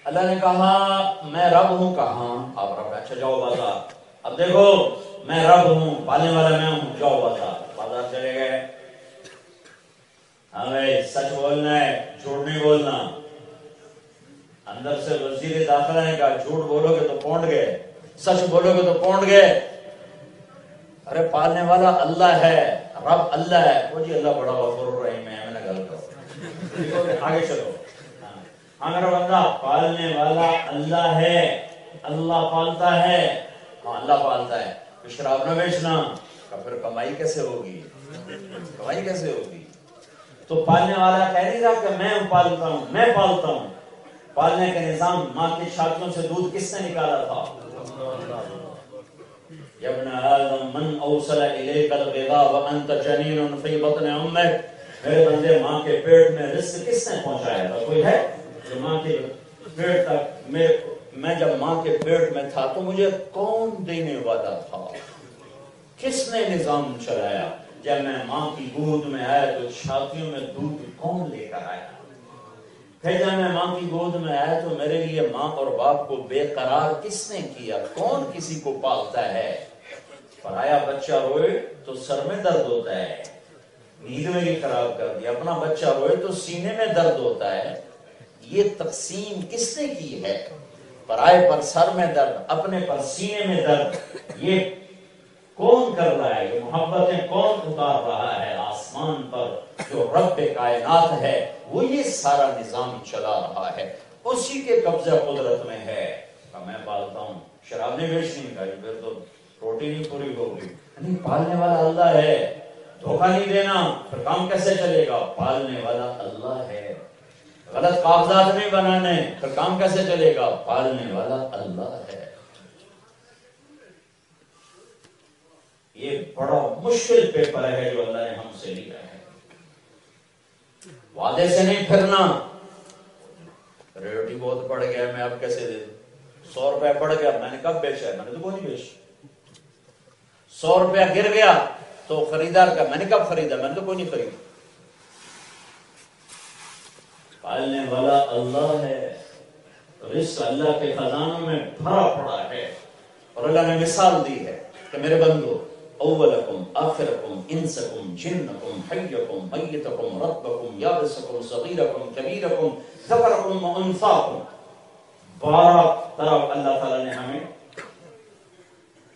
اللہ نے کہا، میں رب ہوں کہاں آپ رب اچھا جاؤ بازار۔ اب دیکھو، میں رب ہوں، پالنے والا میں ہوں، جاؤ بازار۔ بازار چلے گئے۔ ہمیں سچ بولنا ہے، جھوٹ نہیں بولنا۔ اندر سے وزیر داخلہ نے کہا، جھوٹ بولو گے تو پونڈ گئے۔ سچ بولو گے تو پونڈ گئے۔ ارے، پالنے والا اللہ ہے، رب اللہ ہے۔ وہ جی اللہ بڑا غفور رحیم ہے میں نے غلط کرو۔ آگے چلو۔ ہاں بندہ پالنے والا اللہ ہے، اللہ پالتا ہے ہاں اللہ پالتا ہے۔ تو شراب نہ بیچنا پھر کمائی کیسے ہوگی؟ کمائی کیسے ہوگی؟ تو پالنے والا کہہ نہیں رہا کہ میں پالتا ہوں، میں پالتا ہوں۔ پالنے کا نظام ماں کی چھاتیوں سے دودھ کس نے نکالا تھا؟ ابن آدم، من اوصل الیک الغذاء وانت جنین فی بطن امک۔ میرے بندے، ماں کے پیٹ میں رزق کس نے پہنچایا؟ تھا کوئی ہے؟ جو ماں کے پیٹ تک میں میں جب ماں کے پیٹ میں تھا تو مجھے کون دینے والا تھا؟ کس نے نظام چلایا؟ جب میں ماں کی گود میں آیا تو چھاتیوں میں دودھ کون لے کر آیا؟ پھر جب میں ماں کی گود میں آیا تو میرے لیے ماں اور باپ کو بے قرار کس نے کیا؟ کون کسی کو پالتا ہے؟ پرایا بچہ روئے تو سر میں درد ہوتا ہے، نیند میں بھی خراب کر دیا۔ اپنا بچہ روئے تو سینے میں درد ہوتا ہے۔ یہ تقسیم کس نے کی ہے؟ پرائے پر سر میں درد، اپنے پر سینے میں درد۔ یہ کون کر رہا ہے؟ یہ محبتیں کون اتار رہا ہے آسمان پر جو رب کائنات ہے؟ وہ یہ سارا نظام چلا رہا ہے۔ اسی کے قبضہ قدرت میں ہے۔ میں پالتا ہوں۔ شراب نہیں بیچنی کا پھر تو روٹی نہیں پوری ہوگی۔ نہیں پالنے والا اللہ ہے۔ دھوکہ نہیں دینا، پھر کام کیسے چلے گا؟ پالنے والا اللہ ہے۔ غلط کاغذات نہیں بنانے، پھر کام کیسے چلے گا؟ پالنے والا اللہ ہے۔ یہ بڑا مشکل پیپر ہے جو اللہ نے ہم سے لیا ہے۔ وعدے سے نہیں پھرنا۔ ریوٹی بہت بڑھ گیا میں اب کیسے دے سو روپے بڑھ گیا، میں نے کب بیچا ہے؟ میں نے تو کوئی بیچ۔ سو روپیہ گر گیا تو خریدار کا، میں نے کب خریدا؟ میں نے تو کوئی نہیں خریدا۔ پالنے والا اللہ ہے رزق اللہ کے خزانوں میں بھرا پڑا ہے اور اللہ نے مثال دی ہے کہ میرے بندو، اولکم، آخرکم، انسکم، جنکم، حیکم، میتکم، ربکم، یابسکم، صغیرکم، کبیرکم، ذکرکم و انفاکم۔ بارہ طرف اللہ تعالیٰ نے ہمیں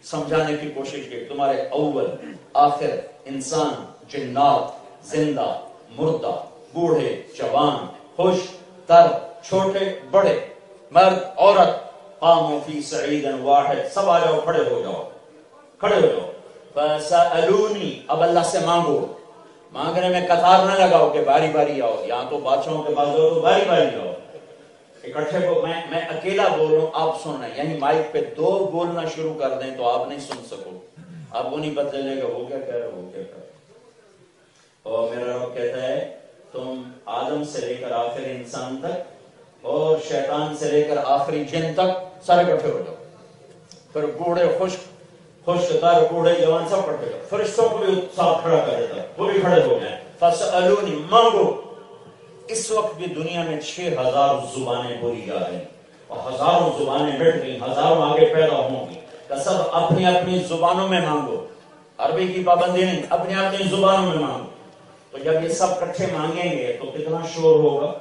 سمجھانے کی کوشش کی، تمہارے اول، آخر، انسان، جنات، زندہ، مردہ، بوڑھے، جوان خوش، تر، چھوٹے، بڑے، مرد، عورت، قاموا فی سعید واحد، سب آ جاؤ، کھڑے ہو جاؤ، کھڑے ہو جاؤ۔ فسألونی، اب اللہ سے مانگو۔ مانگنے میں قطار نہ لگاؤ کہ باری باری آؤ، یہاں تو بادشاہوں کے پاس تو باری باری آؤ۔ اکٹھے کو میں میں اکیلا بول رہا ہوں، آپ سن رہے ہیں۔ یعنی مائک پہ دو بولنا شروع کر دیں تو آپ نہیں سن سکو۔ آپ کو نہیں پتہ چلے گا وہ کیا کہہ رہا وہ کیا کہہ رہا اور میرا رب کہتا ہے تم آدم سے لے کر آخری انسان تک اور شیطان سے لے کر آخری جن تک سارے کٹھے ہو جاؤ۔ پھر بوڑھے خشک خوش تار بوڑھے جوان سب پڑھتے گا فرشتوں کو بھی صاف کھڑا کر دیتا وہ بھی کھڑے ہو گئے۔ فسألونی مانگو اس وقت بھی دنیا میں چھ ہزار زبانیں بولی جا رہی اور ہزاروں زبانیں مٹ گئی ہزاروں آگے پیدا ہوں گی۔ سب اپنی اپنی زبانوں میں مانگو۔ عربی کی پابندی نہیں، اپنی اپنی زبانوں میں مانگو۔ تو جب یہ سب کٹھے مانگیں گے تو کتنا شور ہوگا؟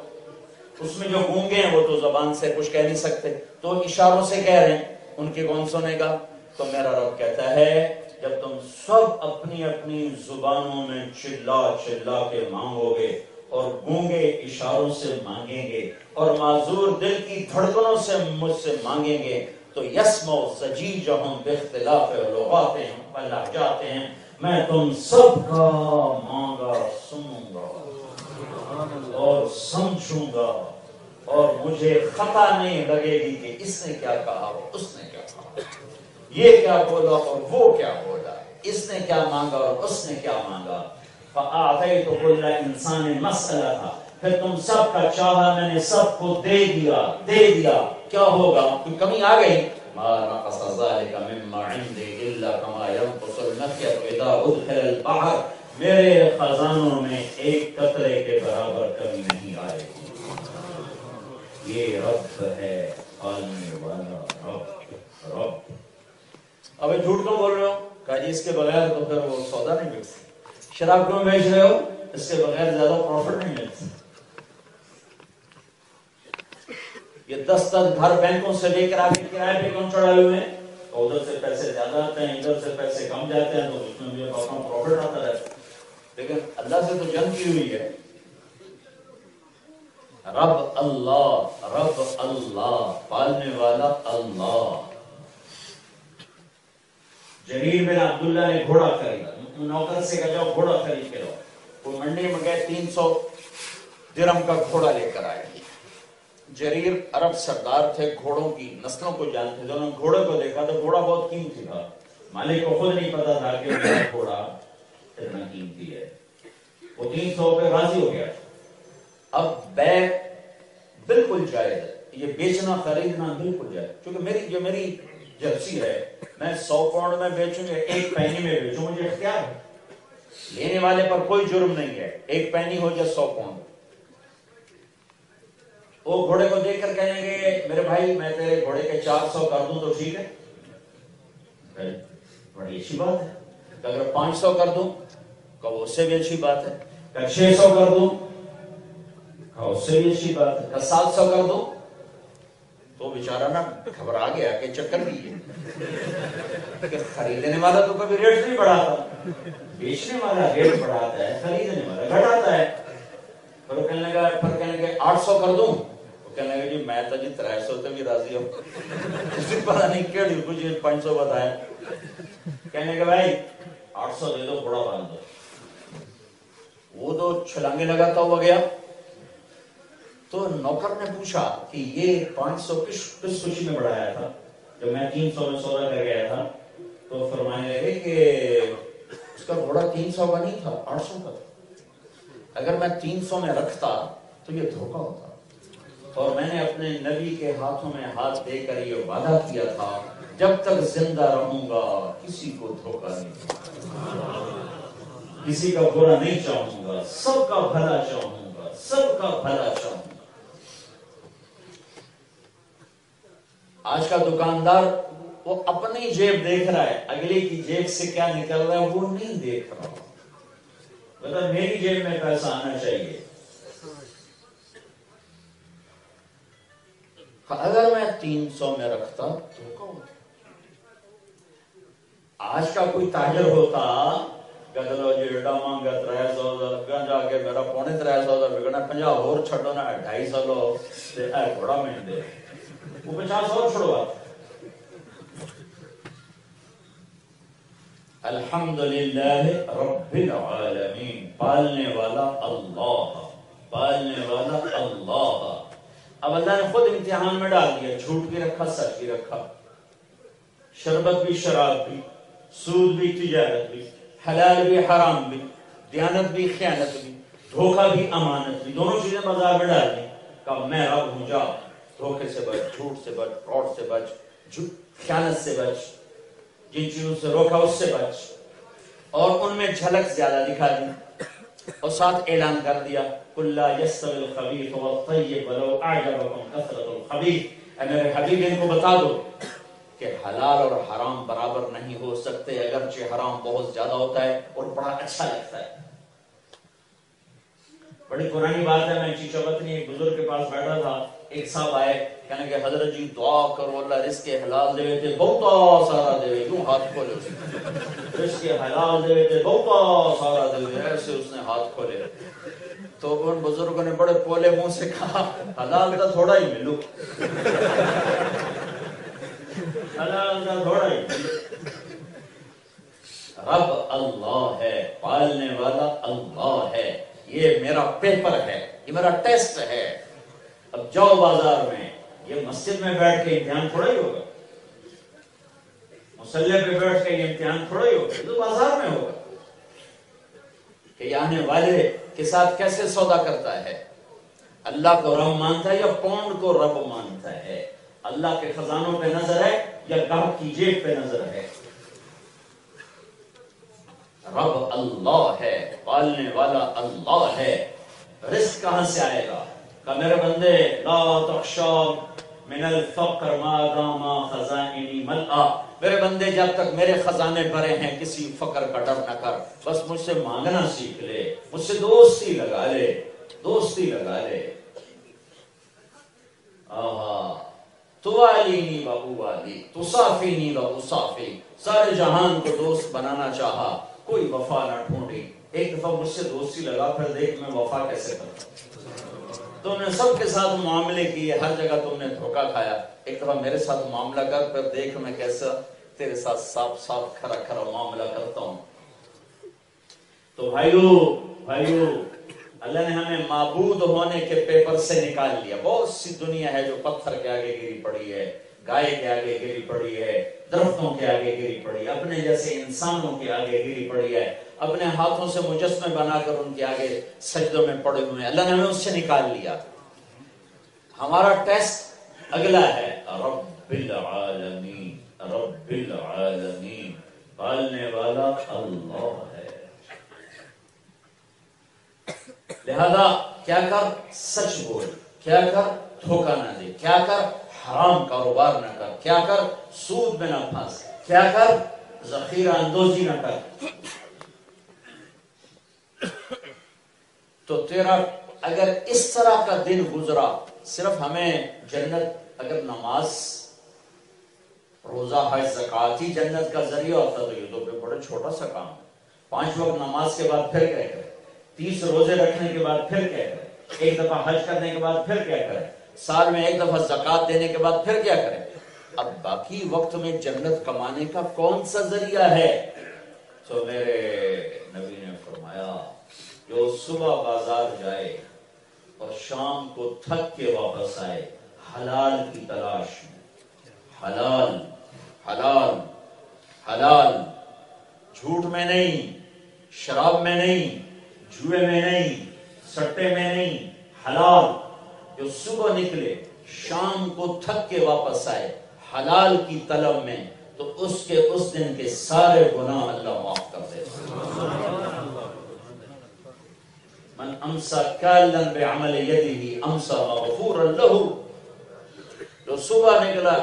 اس میں جو گونگے ہیں وہ تو زبان سے کچھ کہہ نہیں سکتے۔ تو اشاروں سے کہہ رہے ہیں۔ ان کی کون سنے گا؟ تو میرا رب کہتا ہے، جب تم سب اپنی اپنی زبانوں میں چلا چلا کے مانگو گے اور گونگے اشاروں سے مانگیں گے اور معذور دل کی دھڑکنوں سے مجھ سے مانگیں گے، تو یسم و زجیجہم باختلاف لغاتہم اللہ جاتے ہیں۔ میں تم سب کا مانگا، سنوں گا اور سمجھوں گا اور مجھے خطا نہیں لگے گی کہ اس نے کیا کہا اس نے کیا کہا۔ یہ کیا بولا اور وہ کیا بولا؟ اس نے کیا مانگا اور اس نے کیا مانگا؟ فآتیت کل انسان مسئلہ تھا پھر تم سب کا چاہا میں نے سب کو دے دیا دے دیا۔ کیا ہوگا؟ کوئی کمی آ گئی؟ ما نقص ذلك مما عندي الا كما ينقص المكية اذا ادخل البحر. میرے خزانوں میں ایک قطرے کے برابر کمی نہیں آئے گی۔ یہ رب ہے عالم والا رب رب۔ اب جھوٹ کیوں بول رہے ہو کہا جی اس کے بغیر تو پھر وہ سودا نہیں بیچ شراب کیوں بیچ رہے ہو؟ اس کے بغیر زیادہ پروفٹ نہیں ملتا۔ یہ دس دس گھر بینکوں سے لے کر آگے کرائے پہ کیوں چڑھائے ہوئے ہیں؟ تو ادھر سے پیسے زیادہ آتے ہیں، ادھر سے پیسے کم جاتے ہیں، تو اس میں بھی اپنا پروفٹ آتا رہتا ہے۔ لیکن اللہ سے تو جنگ کی ہوئی ہے۔ رب اللہ رب اللہ، پالنے والا اللہ۔ جریر بن عبداللہ نے گھوڑا خریدا۔ نوکر سے کہا جاؤ، گھوڑا خرید کے لاؤ۔ وہ منڈی میں گئے، تین سو درم کا گھوڑا لے کر آئے۔ جریر عرب سردار تھے، گھوڑوں کی نسلوں کو جانتے تھے۔ انہوں نے گھوڑے کو دیکھا تو گھوڑا بہت قیمتی تھا۔ مالک کو خود نہیں پتا تھا کہ گھوڑا اتنا قیمتی ہے۔ وہ تین سو پہ راضی ہو گیا۔ اب بے بالکل جائز ہے۔ یہ بیچنا، خریدنا بالکل جائز چونکہ میری جو میری جرسی ہے۔ میں سو پاؤنڈ میں بیچوں یا ایک پینی میں بیچوں، مجھے اختیار ہے۔ لینے والے پر کوئی جرم نہیں ہے۔ ایک پینی ہو یا سو پاؤنڈ۔ وہ گھوڑے کو دیکھ کر کہیں گے، میرے بھائی، میں تیرے گھوڑے کے چار سو کر دوں تو ٹھیک ہے. بڑی اچھی بات ہے۔ کہ اگر پانچ سو کر دوں کہ اس سے بھی اچھی بات ہے۔ کہ چھ سو کر دوں کہ اس سے بھی اچھی بات ہے۔ کہ سات سو کر دوں تو بیچارہ نا خبر آ گیا کہ چکر دیے کہ خریدنے والا تو کبھی ریٹ نہیں بڑھاتا۔ بیچنے والا ریٹ بڑھاتا ہے، خریدنے والا گھٹاتا ہے۔ پر کہنے لگا پر کہنے لگا، آٹھ سو کر دوں کہنے گا جی میں تا جی ترائے سو تے بھی راضی ہوں اسے پتہ نہیں کیڑی کچھ یہ پانچ سو بتایا کہنے گا بھائی آٹھ سو دے دو بڑا باندھ دو وہ تو چھلانگے لگاتا ہوا گیا تو نوکر نے پوچھا کہ یہ پانچ سو کس کس خوشی میں بڑھایا تھا جب میں تین سو میں سولہ کر گیا تھا تو فرمانے لگے کہ اس کا گھوڑا تین سو کا نہیں تھا آٹھ سو کا تھا اگر میں تین سو میں رکھتا تو یہ دھوکہ ہوتا اور میں نے اپنے نبی کے ہاتھوں میں ہاتھ دے کر یہ وعدہ کیا تھا، جب تک زندہ رہوں گا، کسی کو دھوکہ نہیں کسی کا برا نہیں چاہوں گا، سب کا بھلا چاہوں گا، سب کا بھلا چاہوں گا۔ آج کا دکاندار وہ اپنی جیب دیکھ رہا ہے، اگلے کی جیب سے کیا نکل رہا ہے وہ نہیں دیکھ رہا۔ میری جیب میں پیسہ آنا چاہیے۔ اگر میں تین سو میں رکھتا تو کون آج کا کوئی تاجر ہوتا گدلو جیڑا مانگا ترہ سو در گاں جا کے میرا پونے ترہ سو در بگنا پنجا اور چھڑو نا اٹھائی سو لو، تے اے بڑا میں دے۔ وہ پنجا سو چھڑو آتا الحمدللہ رب العالمین، پالنے والا اللہ، پالنے والا اللہ۔ اب اللہ نے خود امتحان میں ڈال دیا، جھوٹ بھی رکھا، سچ بھی رکھا۔ شربت بھی، شراب بھی، سود بھی، تجارت بھی، حلال بھی، حرام بھی، دیانت بھی، خیانت بھی، دھوکہ بھی، امانت بھی، دونوں چیزیں مزار میں ڈال دیں۔ کہا، میں رب ہوں جا دھوکے سے بچ، جھوٹ سے بچ، فراڈ سے بچ خیانت سے بچ، جن چیزوں سے روکا، اس سے بچ۔ اور ان میں جھلک زیادہ دکھا دی اور ساتھ اعلان کر دیا کلا یسر الخبیث والطیب ولو اعجبکم کثرت الخبیث۔ اے میرے حبیب، ان کو بتا دو کہ حلال اور حرام برابر نہیں ہو سکتے، اگرچہ حرام بہت زیادہ ہوتا ہے اور بڑا اچھا لگتا ہے۔ بڑی پرانی بات ہے، میں چیچوبت نہیں ایک بزرگ کے پاس بیٹھا تھا۔ ایک صاحب آئے، کہنے کہ حضرت جی دعا کرو، اللہ رزق حلال دے تے بہت سارا دے یوں ہاتھ کھولے رزق حلال دے تے بہت سارا دے ایسے اس نے ہاتھ کھولے۔ تو ان بزرگوں نے بڑے پولے منہ سے کہا، حلال کا تھوڑا ہی ملو۔ حلال کا تھوڑا ہی رب اللہ ہے، پالنے والا اللہ ہے۔ یہ میرا پیپر ہے، یہ میرا ٹیسٹ ہے۔ اب جاؤ بازار میں، یہ مسجد میں بیٹھ کے امتحان تھوڑا ہی ہوگا۔ مسلح پہ بیٹھ کے یہ امتحان تھوڑا ہی ہوگا تو بازار میں ہوگا۔ کہ یعنی یہ آنے والے کے ساتھ کیسے سودا کرتا ہے؟ اللہ کو رب مانتا ہے یا پونڈ کو رب مانتا ہے؟ اللہ کے خزانوں پہ نظر ہے یا گاہ کی جیب پہ نظر ہے؟ رب اللہ ہے، پالنے والا اللہ ہے، رزق کہاں سے آئے گا؟ کہ میرے بندے، لا تخشا من الفقر ما داما خزائنی ملعا۔ میرے بندے، جب تک میرے خزانے بھرے ہیں، کسی فقر کا ڈر نہ کر۔ بس مجھ سے مانگنا سیکھ لے، مجھ سے دوستی لگا لے، دوستی لگا لے۔ آہا۔ توالینی و اوالی تصافینی و اصافی سارے جہان کو دوست بنانا چاہا، کوئی وفا نہ ڈھونڈی۔ ایک دفعہ مجھ سے دوستی لگا پھر دیکھ میں وفا کیسے کرتا ہوں تم نے سب کے ساتھ معاملے کیے، ہر جگہ تم نے دھوکہ کھایا۔ ایک دفعہ میرے ساتھ معاملہ کر، پھر دیکھ میں کیسا تیرے ساتھ صاف صاف کھرا کھرا معاملہ کرتا ہوں۔ تو بھائیو بھائیو، اللہ نے ہمیں معبود ہونے کے پیپر سے نکال لیا۔ بہت سی دنیا ہے جو پتھر کے آگے گری پڑی ہے۔ گائے کے آگے گری پڑی ہے، درختوں کے آگے گری پڑی ہے، اپنے جیسے انسانوں کے آگے گری پڑی ہے، اپنے ہاتھوں سے مجسمے بنا کر ان کے آگے سجدوں میں پڑے ہوئے ہیں۔ اللہ نے ہمیں اس سے نکال لیا۔ ہمارا ٹیسٹ اگلا ہے، رب العالمین رب العالمین، پالنے والا اللہ ہے۔ لہذا کیا کر؟ سچ بول، کیا کر؟ دھوکہ نہ دے، کیا کر؟ حرام کاروبار نہ کر۔ کیا کر؟ سود میں نہ پھنس۔ کیا کر؟ ذخیرہ اندوزی نہ کر۔ تو تیرا اگر اس طرح کا دن گزرا، صرف ہمیں جنت، اگر نماز، روزہ، حج زکات ہی جنت کا ذریعہ ہوتا تو یہ تو بڑے چھوٹا سا کام ہے۔ پانچ وقت نماز کے بعد پھر کیا کرے؟ تیس روزے رکھنے کے بعد پھر کیا کرے؟ ایک دفعہ حج کرنے کے بعد پھر کیا کرے؟ سال میں ایک دفعہ زکات دینے کے بعد پھر کیا کرے اب باقی وقت میں جنت کمانے کا کون سا ذریعہ ہے؟ تو میرے نبی نے فرمایا، جو صبح بازار جائے اور شام کو تھک کے واپس آئے، حلال کی تلاش میں۔ حلال حلال حلال۔ جھوٹ میں نہیں، شراب میں نہیں، جوئے میں نہیں، سٹے میں نہیں، حلال۔ جو صبح نکلے، شام کو تھک کے واپس آئے، حلال کی طلب میں، تو اس کے اس دن کے سارے گناہ اللہ معاف کر دے۔ من امسا کالن بعمل یدی امسا مغفور اللہ جو صبح نکلا،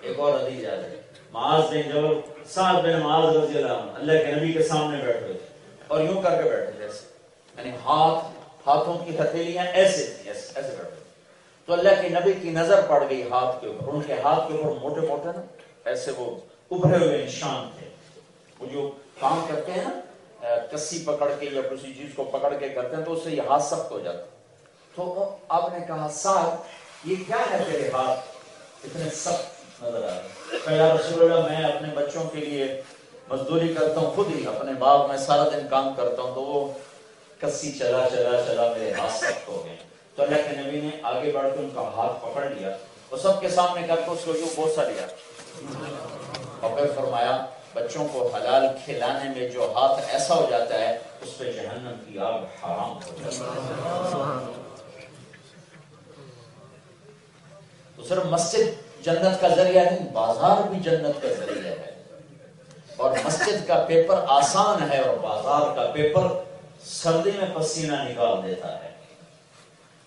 ایک اور حدیث آ جائے معاذ بن جبل سعد بن معاذ رضی اللہ عنہ، اللہ کے نبی کے سامنے بیٹھے ہوئے اور یوں کر کے بیٹھے جیسے۔ یعنی ہاتھ ہاتھوں کی ہتھیلیاں ایسے تھیں، ایسے بیٹھے تو اللہ کے نبی کی نظر پڑ گئی ہاتھ کے اوپر۔ ان کے ہاتھ کے اوپر موٹے موٹے نا، ایسے وہ ابھرے ہوئے نشان تھے۔ وہ جو کام کرتے ہیں نا کسی پکڑ کے یا کسی چیز کو پکڑ کے کرتے ہیں تو اس سے یہ ہاتھ سخت ہو جاتا تو آپ نے کہا، ساتھ، یہ کیا ہے تیرے ہاتھ؟ اتنے سخت نظر آ رہے یا رسول اللہ، میں اپنے بچوں کے لیے مزدوری کرتا ہوں، خود ہی اپنے باغ میں سارا دن کام کرتا ہوں تو وہ کسی چلا چلا چلا میرے ہاتھ سخت ہو گئے۔ تو اللہ کے نبی نے آگے بڑھ کے ان کا ہاتھ پکڑ لیا اور سب کے سامنے کر کے اس کو یوں بوسا لیا۔ اور پھر فرمایا، بچوں کو حلال کھلانے میں جو ہاتھ ایسا ہو جاتا ہے، اس پہ جہنم کی آگ حرام ہو جاتا ہے۔ تو صرف مسجد جنت کا ذریعہ نہیں، بازار بھی جنت کا ذریعہ ہے۔ اور مسجد کا پیپر آسان ہے اور بازار کا پیپر سردی میں پسینہ نکال دیتا ہے۔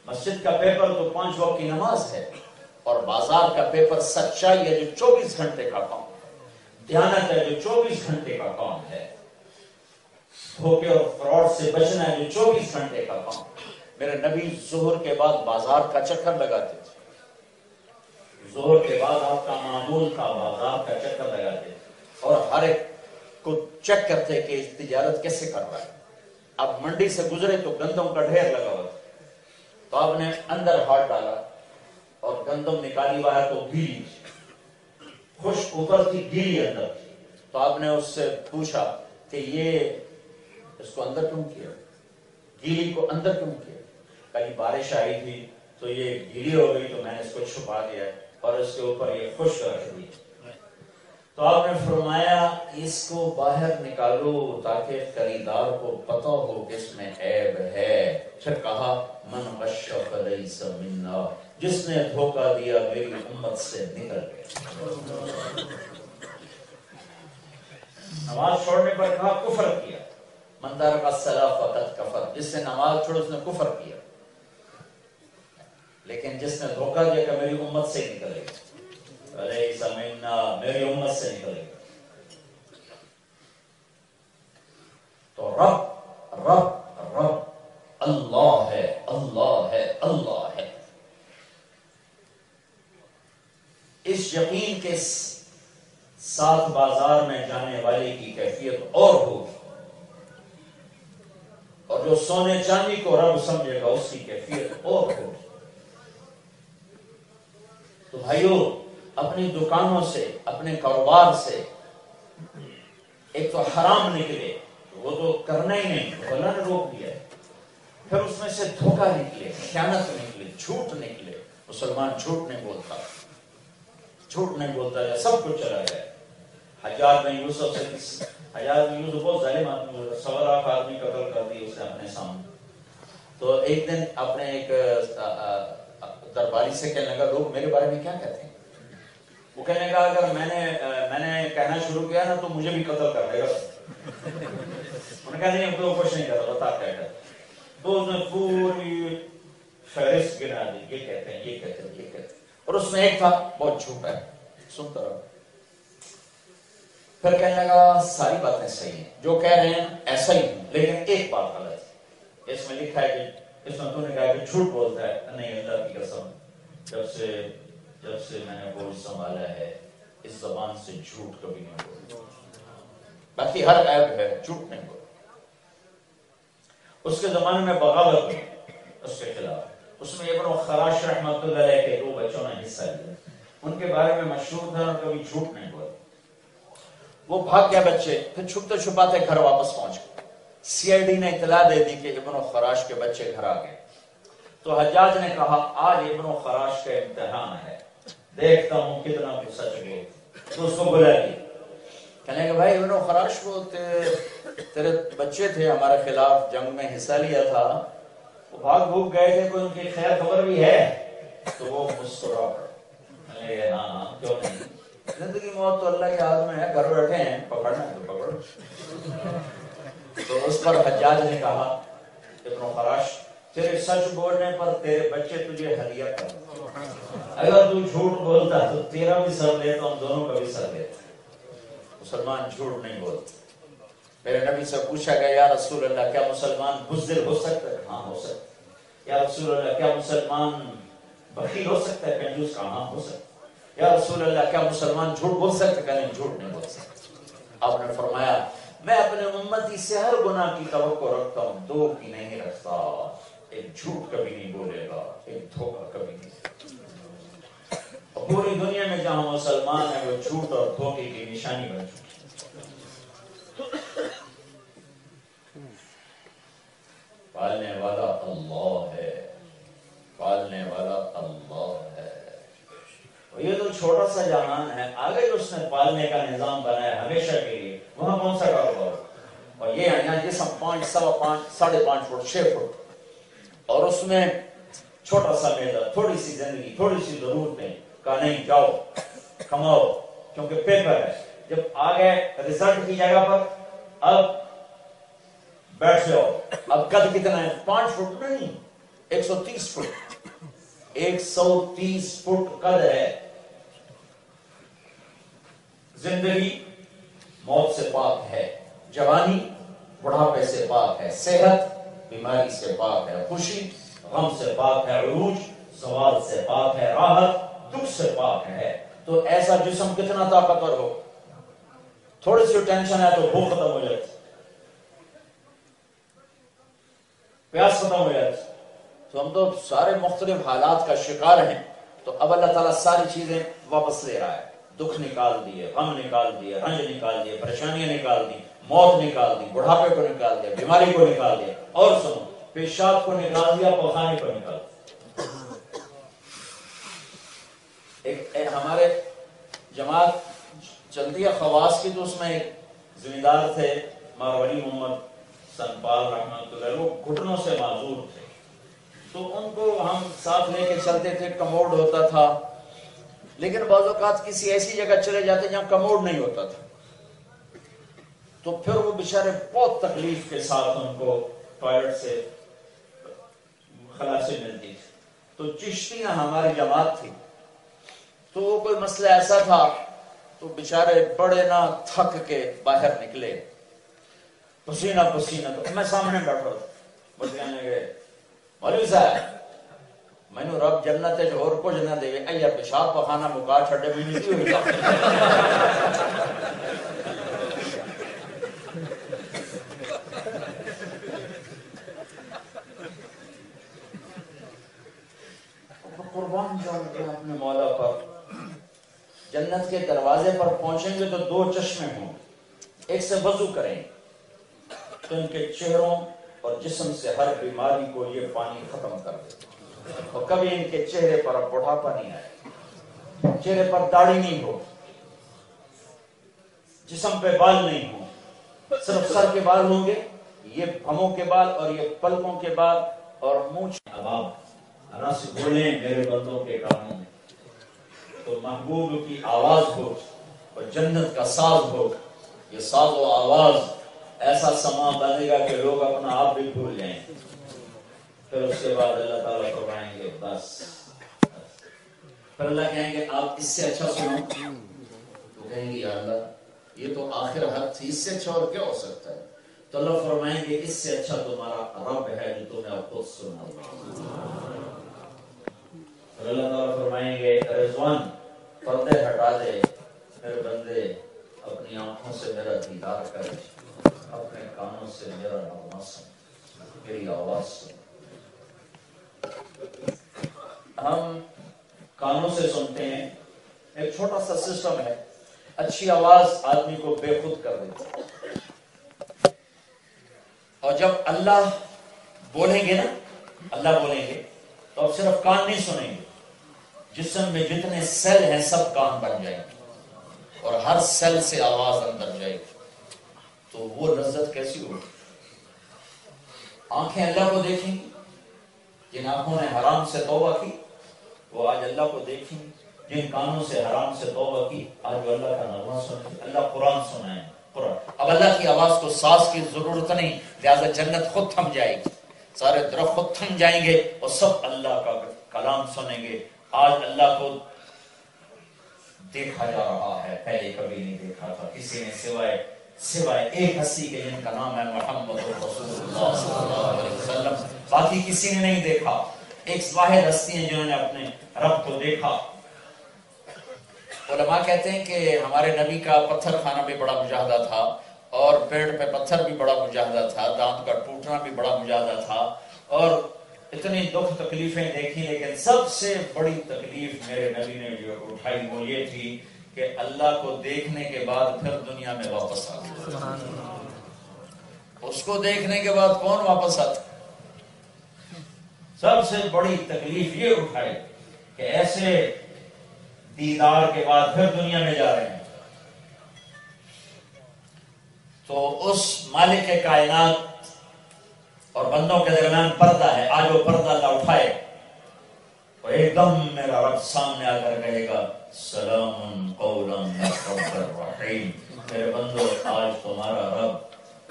مسجد کا پیپر تو پانچ وقت کی نماز ہے اور بازار کا پیپر سچائی ہے جو چوبیس گھنٹے کا کام دیانت ہے جو چوبیس گھنٹے کا کام ہے۔ دھوکے اور فراڈ سے بچنا ہے جو چوبیس گھنٹے کا کام میرے نبی زہر کے بعد بازار کا چکر لگاتے تھے۔ زہر کے بعد آپ کا معمول تھا بازار کا چکر لگاتے اور ہر ایک کو چیک کرتے کہ تجارت کیسے کر رہا ہے۔ اب منڈی سے گزرے تو گندم کا ڈھیر لگا ہوا تو آپ نے اندر ہاتھ ڈالا اور گندم نکالی ہوا ہے تو گیلی خوش اوپر تھی گیلی اندر۔ تو آپ نے اس سے پوچھا کہ یہ اس کو اندر کیوں کیا؟ گیلی کو اندر کیوں کیا؟ کہیں بارش آئی تھی تو یہ گیلی ہو گئی تو میں نے اس کو چھپا دیا اور اس کے اوپر یہ خوش رکھ دی۔ تو آپ نے فرمایا، اس کو باہر نکالو تاکہ خریدار کو پتہ ہو کہ اس میں عیب ہے۔ پھر کہا، من غشف لیس منا جس نے دھوکہ دیا میری امت سے نکل گیا۔ نماز چھوڑنے پر کہا، کفر کیا مندر کا سلا فقط کفر۔ جس نے نماز چھوڑ، اس نے کفر کیا۔ لیکن جس نے دھوکہ دیا کہ میری امت سے نکلے گا میری امت سے نکلے گا تو رب رب رب اللہ ہے اللہ ہے اللہ ہے اس یقین کے ساتھ بازار میں جانے والے کی کیفیت اور ہوگی اور جو سونے چاندی کو رب سمجھے گا اس کی کیفیت اور ہوگی تو بھائیوں اپنی دکانوں سے، اپنے کاروبار سے ایک تو حرام نکلے، وہ تو کرنا ہی نہیں اللہ نے روک دیا ہے۔ پھر اس میں سے دھوکہ نکلے، خیانت نکلے، جھوٹ نکلے۔ مسلمان جھوٹ نہیں بولتا۔ جھوٹ نہیں بولتا ہے سب کچھ چلا گیا حجاج بن یوسف سے حجاج بن یوسف بہت ظالم آدمی سوا لاکھ آدمی قتل کر دی اس نے اپنے سامنے۔ تو ایک دن اپنے ایک درباری سے کہنے لگا، لوگ میرے بارے میں کیا کہتے ہیں؟ وہ کہنے لگا اگر میں نے میں نے کہنا شروع کیا نا تو مجھے بھی قتل کر دے گا۔ انہوں نے کہا نہیں تو کچھ نہیں کرتا، بتا کیا کہتا تو اس نے پوری فہرست گنا دی، یہ کہتے ہیں، یہ کہتے ہیں، یہ کہتے ہیں۔ اور اس میں ایک تھا، بہت جھوٹا ہے۔ سنتا رہا پھر کہنے لگا، ساری باتیں صحیح ہیں۔ جو کہہ رہے ہیں، ایسا ہی ہوں لیکن ایک بات غلط ہے۔ اس میں لکھا ہے کہ، اس میں تو نے کہا کہ جھوٹ بولتا ہے، نہیں، اللہ کی قسم۔ جب سے جب سے میں نے بول سنبھالا ہے، اس زبان سے جھوٹ کبھی نہیں بولتا۔ باقی ہر عیب ہے، جھوٹ نہیں بولتا۔ اس کے زمانے میں بغاوت اس کے خلاف۔ اس میں ابن خراش رحمت اللہ علیہ کے دو بچوں نے حصہ لیا۔ ان کے بارے میں مشہور تھا اور کبھی جھوٹ نہیں بولے وہ بھاگ گیا بچے، پھر چھپتے چھپاتے گھر واپس پہنچ گئے۔ سی آئی ڈی نے اطلاع دے دی کہ ابن خراش کے بچے گھر آ گئے۔ تو حجاج نے کہا، آج ابن خراش کا امتحان ہے۔ دیکھتا ہوں کتنا سچ گئے تو اس کو بلا لیا کہنے کہ بھائی ابن خراش کو تیرے بچے تھے ہمارے خلاف جنگ میں حصہ لیا تھا۔ وہ بھاگ بھوک گئے تھے کوئی ان کی خیر خبر بھی ہے؟ تو وہ مسکرا پڑے ہاں کیوں نہیں؟ زندگی موت تو اللہ کے ہاتھ میں ہے گھر بیٹھے ہیں۔ پکڑنا ہے تو پکڑو۔ تو اس پر حجاج نے کہا ابن خراش تیرے سچ بولنے پر تیرے بچے تجھے ہدیہ کر اگر تو جھوٹ بولتا تو تیرا بھی سر لیتا ہم دونوں کا بھی سر لیتا مسلمان جھوٹ نہیں بولتے میرے نبی سے پوچھا گیا، یا رسول اللہ، کیا مسلمان بزدل ہو سکتا ہے؟ ہاں ہو سکتا ہے۔ یا رسول اللہ، کیا مسلمان بخیل ہو سکتا ہے؟ کنجوس کا ہاں ہو سکتا ہے۔ یا رسول اللہ، کیا مسلمان جھوٹ بول سکتا ہے؟ کہ نہیں جھوٹ نہیں بول سکتا۔ آپ نے فرمایا، میں اپنے امتی سے ہر گناہ کی توقع رکھتا ہوں، دو کی نہیں رکھتا۔ ایک جھوٹ کبھی نہیں بولے گا ایک دھوکہ کبھی نہیں پوری دنیا میں جہاں مسلمان ہے وہ جھوٹ اور دھوکے کی نشانی بن چکی پالنے والا اللہ ہے پالنے والا اللہ ہے یہ تو چھوٹا سا جہان ہے آگے اس نے پالنے کا نظام بنایا ہمیشہ کے لیے وہاں کون سا کاروبار اور یہ ہے جسم پانچ سوا پانچ ساڑھے پانچ فٹ چھ فٹ اور اس میں چھوٹا سا میدہ، تھوڑی سی زندگی، تھوڑی سی ضرورتیں کہا نہیں، جاؤ کماؤ کیونکہ پیپر ہے۔ جب آ گئے ریزلٹ کی جگہ پر، اب بیٹھ جاؤ۔ اب قد کتنا ہے؟ پانچ فٹ نہیں، ایک سو تیس فٹ۔ ایک سو تیس فٹ قد ہے۔ زندگی موت سے پاک ہے، جوانی بڑھاپے سے پاک ہے، صحت بیماری سے پاک ہے خوشی، غم سے پاک ہے عروج سوال سے پاک ہے راحت، دکھ سے پاک ہے تو ایسا جسم کتنا طاقتور ہو؟ تھوڑی سی ٹینشن ہے تو بھوک ختم ہو جاتی۔ پیاس ختم ہو جاتی۔ تو ہم تو سارے مختلف حالات کا شکار ہیں۔ تو اب اللہ تعالیٰ ساری چیزیں واپس لے رہا ہے۔ دکھ نکال دیے، غم نکال دیے، رنج نکال دیے، پریشانیاں نکال دی موت نکال دی، بڑھاپے کو نکال دیا، بیماری کو نکال دیا، اور سنو، پیشاب کو نکال دیا، پخانے کو نکال دیا۔ ایک ہمارے جماعت چلتی ہے، خواص کی تو اس میں ایک زمیندار تھے مارولی محمد سنپال رحمت اللہ وہ گھٹنوں سے معذور تھے۔ تو ان کو ہم ساتھ لے کے چلتے تھے، کموڈ ہوتا تھا۔ لیکن بعض اوقات کسی ایسی جگہ چلے جاتے جہاں کموڈ نہیں ہوتا تھا۔ تو پھر وہ بیچارے بہت تکلیف کے ساتھ ان کو ٹوائلٹ سے خلاصی ملتی تھی تو چشتیاں ہماری جماعت تھی۔ تو وہ کوئی مسئلہ ایسا تھا تو بےچارے بڑے نہ تھک کے باہر نکلے۔ پسینہ پسینہ۔ تو میں سامنے بیٹھا بس کہنے گئے مولوی صاحب، میں نے رب جنت جو اور کچھ نہ دے۔ ایا پیشاب پخانا مکا چھڑے بھی نہیں ہوئی قربان جاؤں گے اپنے مولا پر۔ جنت کے دروازے پر پہنچیں گے تو دو چشمے ہوں۔ ایک سے وضو کریں۔ تو ان کے چہروں اور جسم سے ہر بیماری کو یہ پانی ختم کر دے اور کبھی ان کے چہرے پر اب بڑھاپا نہیں آئے۔ چہرے پر داڑھی نہیں ہو۔ جسم پہ بال نہیں ہو۔ صرف سر کے بال ہوں گے۔ یہ بھموں کے بال اور یہ پلکوں کے بال اور مونچھ۔ اب آپ رس بولیں میرے بندوں کے کاموں میں۔ تو محبوب کی آواز ہو اور جنت کا ساز ہو، یہ ساز و آواز ایسا سما بنے گا کہ لوگ اپنا آپ بھی بھول جائیں۔ پھر اس کے بعد اللہ تعالیٰ فرمائیں گے، بس۔ پھر اللہ کہیں گے، آپ اس سے اچھا سنو۔ تو کہیں گے، یا اللہ، یہ تو آخر حد تھی، اس سے اچھا اور کیا ہو سکتا ہے؟ تو اللہ فرمائیں گے، اس سے اچھا تمہارا رب ہے جو تمہیں اب خود سنا اللہ تعالیٰ فرمائیں گے رضوان پردے ہٹا دے میرے بندے اپنی آنکھوں سے میرا دیدار کر، اپنے کانوں سے میرا نغمہ سن، میری آواز سن۔ ہم کانوں سے سنتے ہیں، ایک چھوٹا سا سسٹم ہے، اچھی آواز آدمی کو بے خود کر دیتی اور جب اللہ بولیں گے نا، اللہ بولیں گے، تو اب صرف کان نہیں سنیں گے۔ جسم میں جتنے سیل ہیں سب کان بن جائیں گے اور ہر سیل سے آواز اندر جائے گی تو وہ لذت کیسی ہوگی؟ آنکھیں اللہ کو دیکھیں گی، جن آنکھوں نے حرام سے توبہ کی، وہ آج اللہ کو دیکھیں گی، جن کانوں سے حرام سے توبہ کی، آج وہ اللہ کا نغمہ سنیں اللہ قرآن سنائیں قرآن۔ اب اللہ کی آواز کو ساز کی ضرورت نہیں، لہذا جنت خود تھم جائے گی، سارے درخت خود تھم جائیں گے اور سب اللہ کا کلام سنیں گے۔ آج اللہ کو دیکھا جا رہا ہے، پہلے کبھی نہیں دیکھا تھا۔ کسی نے سوائے سوائے ایک ہستی کے جن کا نام ہے محمد رسول اللہ صلی اللہ علیہ وسلم، باقی کسی نے نہیں دیکھا۔ ایک واحد ہستی ہیں جنہوں نے اپنے رب کو دیکھا۔ علماء کہتے ہیں کہ ہمارے نبی کا پتھر کھانا بھی بڑا مجاہدہ تھا اور پیڑ پہ پتھر بھی بڑا مجاہدہ تھا، دانت کا ٹوٹنا بھی بڑا مجاہدہ تھا۔ اور اتنی دکھ تکلیفیں دیکھی لیکن سب سے بڑی تکلیف میرے نبی نے جو اٹھائی وہ یہ تھی کہ اللہ کو دیکھنے کے بعد پھر دنیا میں واپس آتا اس کو دیکھنے کے بعد کون واپس آتا؟ سب سے بڑی تکلیف یہ اٹھائی کہ ایسے دیدار کے بعد پھر دنیا میں جا رہے ہیں۔ تو اس مالک کائنات اور بندوں کے درمیان پردہ ہے، آج وہ پردہ اللہ اٹھائے۔ تو ایک دم میرا رب سامنے آ کر کہے گا، سلام قولا رحیم۔ میرے بندو، آج تمہارا رب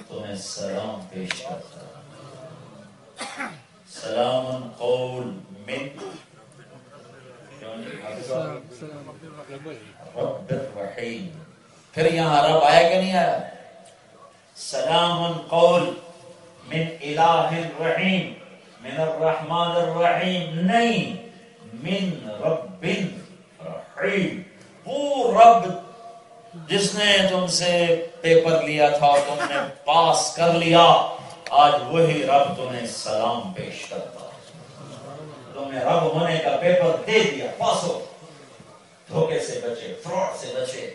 تمہیں سلام پیش کرتا سلام قول من رب الرحیم۔ پھر یہاں رب آیا کہ نہیں آیا؟ سلام قول من الہ الرحیم من الرحمن الرحیم نہیں من رب رحیم وہ رب جس نے تم سے پیپر لیا تھا اور تم نے پاس کر لیا، آج وہی رب تمہیں سلام پیش کرتا تمہیں رب ہونے کا پیپر دے دیا، پاس ہو۔ دھوکے سے بچے، فراڈ سے بچے۔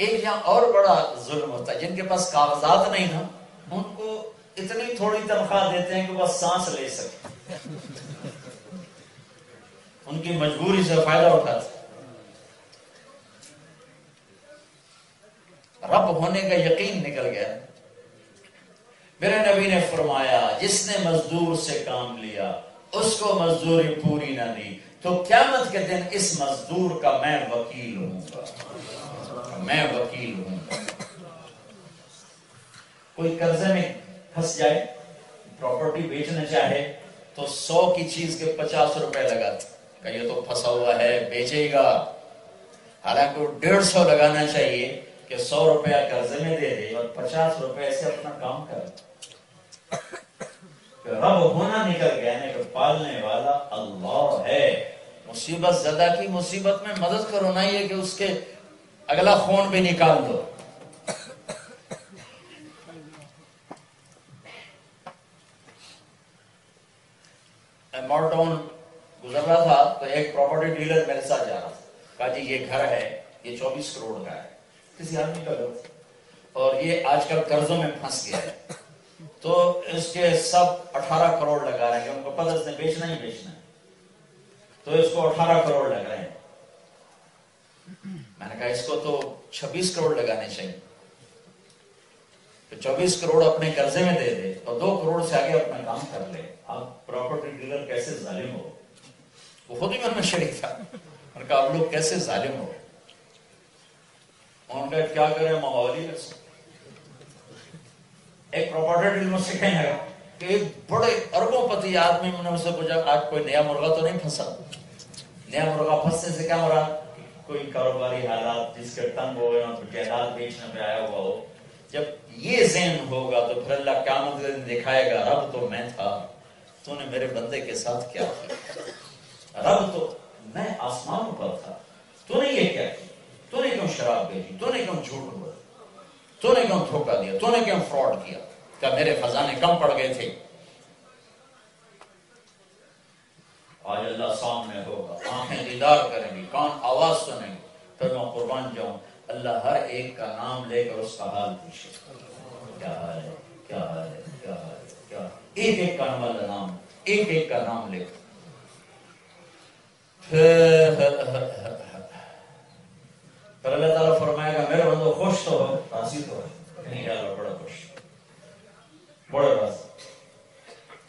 ایک یہاں اور بڑا ظلم ہوتا ہے۔ جن کے پاس کاغذات نہیں نا، ان کو اتنی تھوڑی تنخواہ دیتے ہیں کہ وہ سانس لے سکے ان کی مجبوری سے فائدہ اٹھاتے رب ہونے کا یقین نکل گیا۔ میرے نبی نے فرمایا، جس نے مزدور سے کام لیا، اس کو مزدوری پوری نہ دی، تو قیامت کے دن اس مزدور کا میں وکیل ہوں۔ گا میں وکیل ہوں۔ کوئی قرضے میں پھنس جائے پراپرٹی بیچنا چاہے، تو سو کی چیز کے پچاس روپے لگا۔ کہ یہ تو پھنسا ہوا ہے، بیچے گا۔ حالانکہ ڈیڑھ سو لگانا چاہیے کہ سو روپیہ قرضے میں دے دے اور پچاس روپے سے اپنا کام کر۔ رب ہونا نکل گیا ہے کہ پالنے والا اللہ ہے۔ مصیبت زدہ کی مصیبت میں مدد کرو نہ یہ کہ اس کے اگلا خون بھی نکال دو۔ مارٹون گزر رہا تھا تو ایک پراپرٹی ڈیلر میرے ساتھ جا رہا تھا۔ کہا جی یہ گھر ہے، یہ چوبیس کروڑ کا ہے۔ کسی آدمی کا گھر اور یہ آج کل قرضوں میں پھنس گیا ہے۔ تو اس کے سب اٹھارہ کروڑ لگا رہے ہیں۔ ان کو پتہ اس نے بیچنا ہی بیچنا ہے۔ تو اس کو اٹھارہ کروڑ لگ رہے ہیں۔ میں نے کہا اس کو تو چھبیس کروڑ لگانے چاہیے۔ تو چوبیس کروڑ اپنے قرضے میں دے دے اور دو کروڑ سے آگے اپنا کام کر لے۔ آپ پراپرٹی ڈیلر کیسے ظالم ہو؟ وہ خود ہی من میں شریک تھا۔ میں نے کہا آپ لوگ کیسے ظالم ہو؟ ان کا کیا کرے ماحول ہی ایک پراپرٹی ڈیلر سے کہنے لگا کہ ایک بڑے اربوں پتی آدمی نے مجھ سے پوچھا، آج کوئی نیا مرغا تو نہیں پھنسا؟ نیا مرغا پھنسنے سے کیا مراد؟ کوئی کاروباری حالات جس کے تنگ ہو گئے ہوں تو جائیداد بیچنے پہ آیا ہوا ہو۔ جب یہ ذہن ہوگا تو پھر اللہ قیامت کے دن دکھائے گا، رب تو میں تھا، تو نے میرے بندے کے ساتھ کیا کیا؟ رب تو میں آسمان پر تھا۔ تو نے یہ کیا کیا؟ تو نے کیوں شراب بیچی؟ تو نے کیوں جھوٹ بولا؟ تو نے کیوں دھوکا دیا؟ تو نے کیوں فراڈ کیا؟ کیا میرے خزانے کم پڑ گئے تھے؟ آج اللہ سامنے ہوگا۔ آنکھیں دیدار کریں گی، کان آواز سنیں گی پھر میں قربان جاؤں۔ اللہ ہر ایک کا نام لے کر اس کا حال پوچھے۔ کیا حال ہے؟ کیا حال ہے؟ کیا حال ہے؟ کیا ایک ایک کا نام اللہ نام، ایک ایک کا نام لے۔ کر پھر اللہ تعالیٰ فرمائے گا، میرے بندو، خوش تو ہو، راضی تو ہو۔ کہیں اللہ بڑا خوش۔ بڑا راضی۔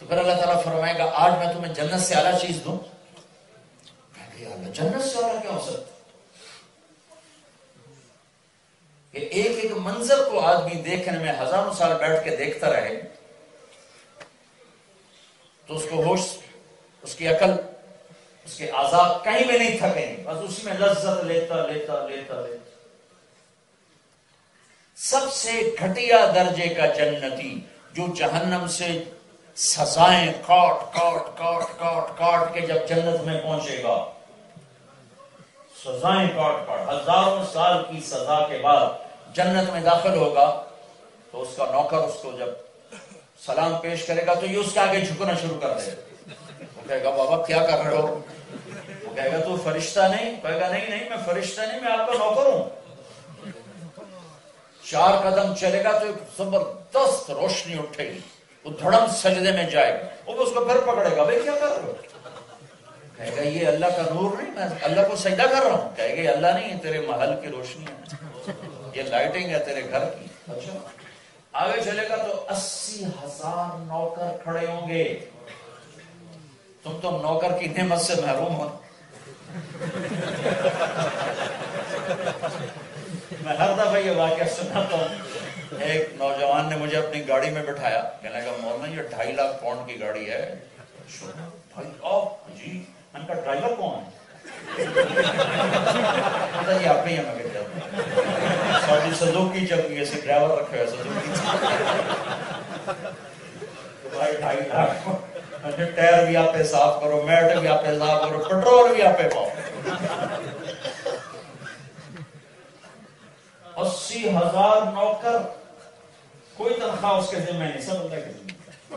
تو پھر اللہ تعالیٰ فرمائے گا، آج میں تمہیں جنت سے اعلیٰ چیز دوں۔ اللہ، جنت سے اعلیٰ کیا ہو سکتا؟ کہ ایک ایک منظر کو آدمی دیکھنے میں ہزاروں سال بیٹھ کے دیکھتا رہے، تو اس کو ہوش، اس کی عقل، اس کے آزاد کہیں بھی نہیں تھکیں بس اسی میں لذت لیتا لیتا لیتا لیتا۔ سب سے گھٹیا درجے کا جنتی، جو جہنم سے سزائیں کاٹ کاٹ کاٹ کاٹ کاٹ کے جب جنت میں پہنچے گا۔ سزائیں کاٹ کاٹ۔ ہزاروں سال کی سزا کے بعد جنت میں داخل ہوگا تو اس کا نوکر اس کو جب سلام پیش کرے گا تو یہ اس کے آگے جھکنا شروع کر دے وہ کہے گا، بابا، کیا کر رہے ہو؟ وہ کہے گا، تو فرشتہ نہیں۔ کہے گا، نہیں نہیں، میں فرشتہ نہیں، میں آپ کا نوکر ہوں۔ چار قدم چلے گا تو ایک زبردست روشنی اٹھے گی۔ وہ دھڑم سجدے میں جائے گا۔ وہ اس کو پھر پکڑے گا۔ بھائی، کیا کر رہے ہو؟ کہے گا، یہ اللہ کا نور نہیں، میں اللہ کو سجدہ کر رہا ہوں۔ کہے گا، یہ اللہ نہیں ہے تیرے محل کی روشنی ہے۔ یہ لائٹنگ ہے تیرے گھر کی۔ اچھا۔ آگے چلے گا تو اسی ہزار نوکر کھڑے ہوں گے۔ تم تو نوکر کی نعمت سے محروم ہو۔ میں ہر دفعہ یہ واقعہ سناتا ہوں۔ ایک نوجوان نے مجھے اپنی گاڑی میں بٹھایا۔ کہنے کا مولانا یہ ڈھائی لاکھ پاؤنڈ کی گاڑی ہے۔ جی ڈرائیور کون ہے؟ آپ ہی ہمیں سزوکی ڈرائیور رکھے ہوئے سزوکی بھائی ڈھائی لاکھ۔ ٹائر بھی آپ صاف کرو، میٹ بھی آپ صاف کرو، پٹرول بھی آپ پاؤ۔ اسی ہزار نوکر کوئی تنخواہ اس کے ذمہ نہیں، سب اللہ کے ذمہ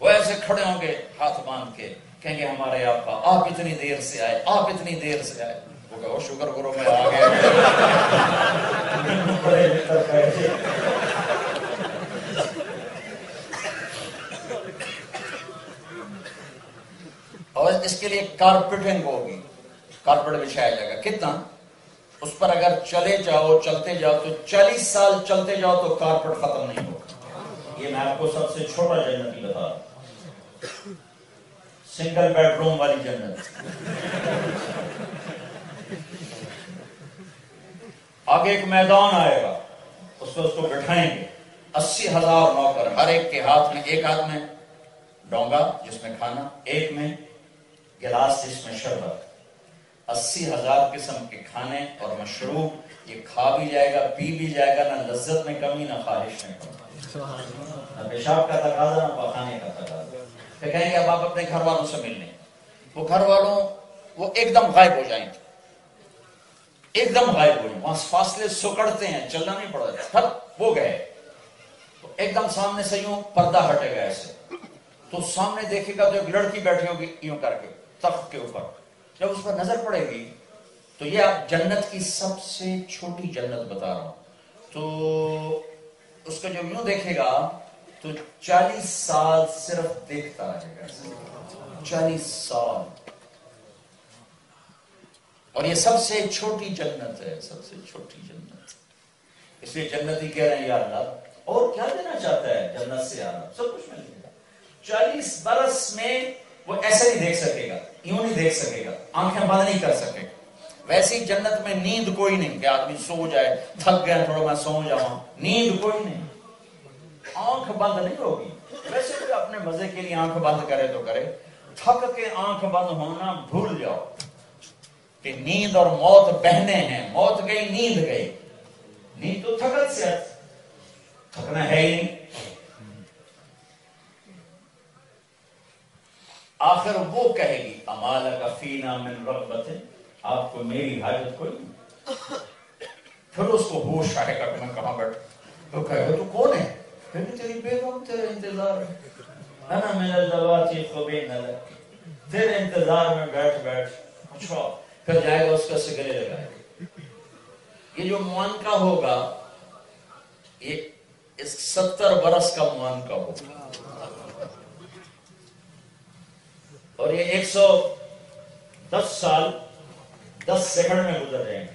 وہ ایسے کھڑے ہوں گے، ہاتھ باندھ کے کہیں گے ہمارے آقا، آپ اتنی دیر سے آئے، آپ اتنی دیر سے آئے۔ وہ کہو شکر کرو، میں آ گیا۔ اور اس کے لیے کارپیٹنگ ہوگی۔ کارپیٹ بچھایا جائے گا۔ کتنا؟ اس پر اگر چلے جاؤ، چلتے جاؤ تو چالیس سال چلتے جاؤ تو کارپیٹ ختم نہیں ہوگا۔ یہ میں آپ کو سب سے چھوٹا جنت کی بتا سنگل بیڈ روم والی جنت۔ آگے ایک میدان آئے گا۔ اس پہ اس کو بٹھائیں گے۔ اسی ہزار نوکر، ہر ایک کے ہاتھ میں، ایک ہاتھ میں ڈونگا جس میں کھانا، ایک میں گلاس جس میں شربت۔ اسی ہزار قسم کے کھانے اور مشروب یہ کھا بھی جائے گا پی بھی جائے گا نہ لذت میں کمی نہ خواہش میں کمی۔ نہ پیشاب کا تقاضا نہ پخانے کا تقاضا۔ پھر کہیں گے اب آپ اپنے گھر والوں سے ملنے۔ وہ گھر والوں وہ ایک دم غائب ہو جائیں گے۔ ایک دم غائب ہو جائیں وہاں فاصلے سکڑتے ہیں چلنا نہیں پڑا۔ پھر وہ گئے۔ تو ایک دم سامنے سے یوں پردہ ہٹے گا ایسے۔ تو سامنے دیکھے گا تو ایک لڑکی بیٹھی ہوگی یوں کر کے تخت کے اوپر۔ جب اس پر نظر پڑے گی، تو یہ آپ جنت کی سب سے چھوٹی جنت بتا رہا ہوں۔ تو اس کو جو یوں دیکھے گا، تو چالیس سال صرف دیکھتا رہے گا۔ چالیس سال۔ اور یہ سب سے چھوٹی جنت ہے، سب سے چھوٹی جنت۔ اس لیے جنتی کہہ رہے ہیں، یا اللہ، اور کیا دینا چاہتا ہے جنت سے آنا؟ سب کچھ مل جائے گا۔ چالیس برس میں وہ ایسے نہیں دیکھ سکے گا۔ یوں نہیں دیکھ سکے گا، آنکھیں بند نہیں کر سکے۔ گا ویسی جنت میں نیند کوئی نہیں، کہ آدمی سو جائے، تھک گیا، تھوڑا میں سو جاؤں۔ نیند کوئی نہیں۔ آنکھ بند نہیں ہوگی۔ ویسے کوئی اپنے مزے کے لیے آنکھ بند کرے تو کرے۔ تھک کے آنکھ بند ہونا بھول جاؤ کہ نیند اور موت بہنے ہیں۔ موت گئی، نیند گئی۔ نیند تو تھکت سے تھکنا ہے ہی نہیں۔ آخر وہ کہے گی، امال کا فینا من رغبت. آپ کو میری حاجت کوئی نہیں۔ پھر اس کو ہوش آئے گا کہ میں کہاں بیٹھ تو کہے گا، تو کون ہے؟ پھر تیری بیگم تیرے انتظار ہے۔ انا من الزواتی خوبین لک تیرے انتظار میں بیٹھ بیٹھ۔ اچھا۔ پھر جائے گا، اس کا سگلے لگائے گا۔ یہ جو معانکہ ہوگا، یہ اس ستر برس کا معانکہ ہوگا۔ اور یہ ایک سو دس سال، دس سیکنڈ میں گزر جائیں گے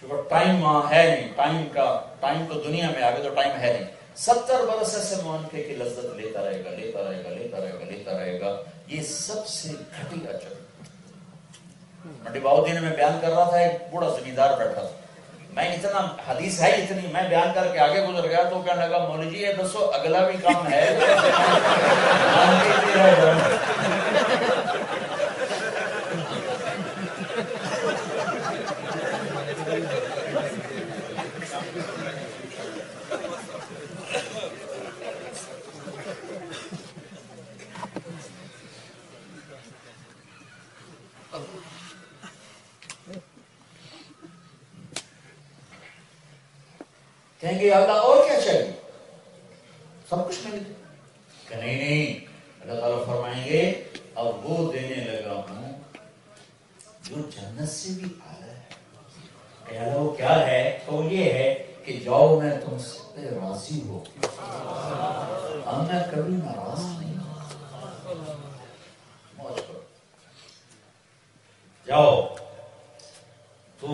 کیونکہ ٹائم وہاں ہے نہیں، ٹائم کا، ٹائم تو دنیا میں آگے تو ٹائم ہے نہیں۔ ستر برس ایسے معانکے کی لذت لیتا رہے گا، لیتا رہے گا، لیتا رہے گا، لیتا رہے گا۔ یہ سب سے گھٹیا چل منڈی میں بیان کر رہا تھا، ایک بوڑھا زمیندار بیٹھا تھا۔ میں اتنا حدیث ہے اتنی میں بیان کر کے آگے گزر گیا تو کہنے لگا مولوی جی یہ دسو اگلا بھی کام ہے۔ گے، اللہ اور کیا چاہیے سب کچھ مل کہ نہیں نہیں، اللہ تعالیٰ فرمائیں گے، اب وہ دینے لگا ہوں جو جنت سے بھی آیا ہے۔ کہ اللہ، وہ کیا ہے؟ تو یہ ہے کہ جاؤ، میں تم سے راضی ہو ہم میں کبھی ناراض نہیں موج کرو۔ جاؤ تو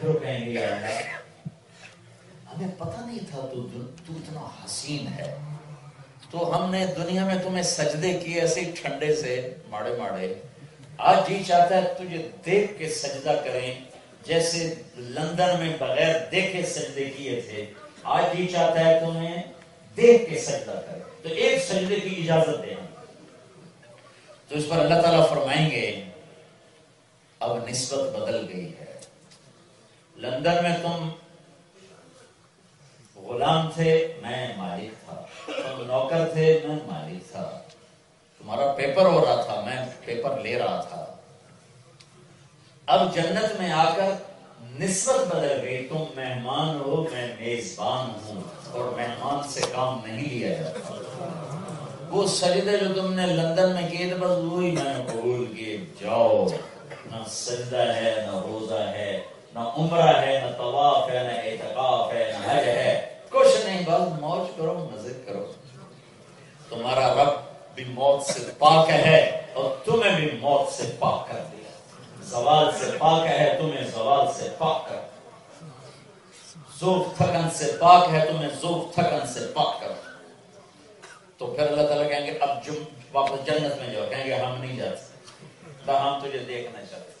پھر کہیں گے یا اللہ ہمیں پتہ نہیں تھا تو تو اتنا حسین ہے۔ تو ہم نے دنیا میں تمہیں سجدے کیے ایسے ٹھنڈے سے، ماڑے ماڑے۔ آج جی چاہتا ہے تجھے دیکھ کے سجدہ کریں، جیسے لندن میں بغیر دیکھے سجدے کیے تھے۔ آج جی چاہتا ہے تمہیں دیکھ کے سجدہ کریں۔ تو ایک سجدے کی اجازت دیں تو اس پر اللہ تعالیٰ فرمائیں گے، اب نسبت بدل گئی ہے۔ لندن میں تم غلام تھے، میں مالک تھا۔ تم نوکر تھے، میں مالک تھا۔ تمہارا پیپر ہو رہا تھا، میں پیپر لے رہا تھا۔ اب جنت میں آ کر نسبت بدل گئی، تم مہمان ہو، میں میزبان ہوں اور مہمان سے کام نہیں لیا جاتا۔ وہ سجدے جو تم نے لندن میں کیے تھے، بس وہی میں بھول کے جاؤ۔ نہ سجدہ ہے، نہ روزہ ہے، نہ عمرہ ہے، نہ طواف ہے، نہ اعتقاف ہے، نہ حج ہے۔ کچھ نہیں، بس موج کرو، مزے کرو۔ تمہارا رب بھی موت سے پاک ہے اور تمہیں بھی موت سے پاک کر دیا۔ زوال سے پاک ہے، تمہیں زوال سے پاک کر زوف تھکن سے پاک ہے، تمہیں زوف تھکن سے پاک کر تو پھر اللہ تعالیٰ کہیں گے، اب جم واپس جنت میں جاؤ۔ کہیں گے، ہم نہیں جا سکتے۔ ہم تجھے دیکھنا چاہتے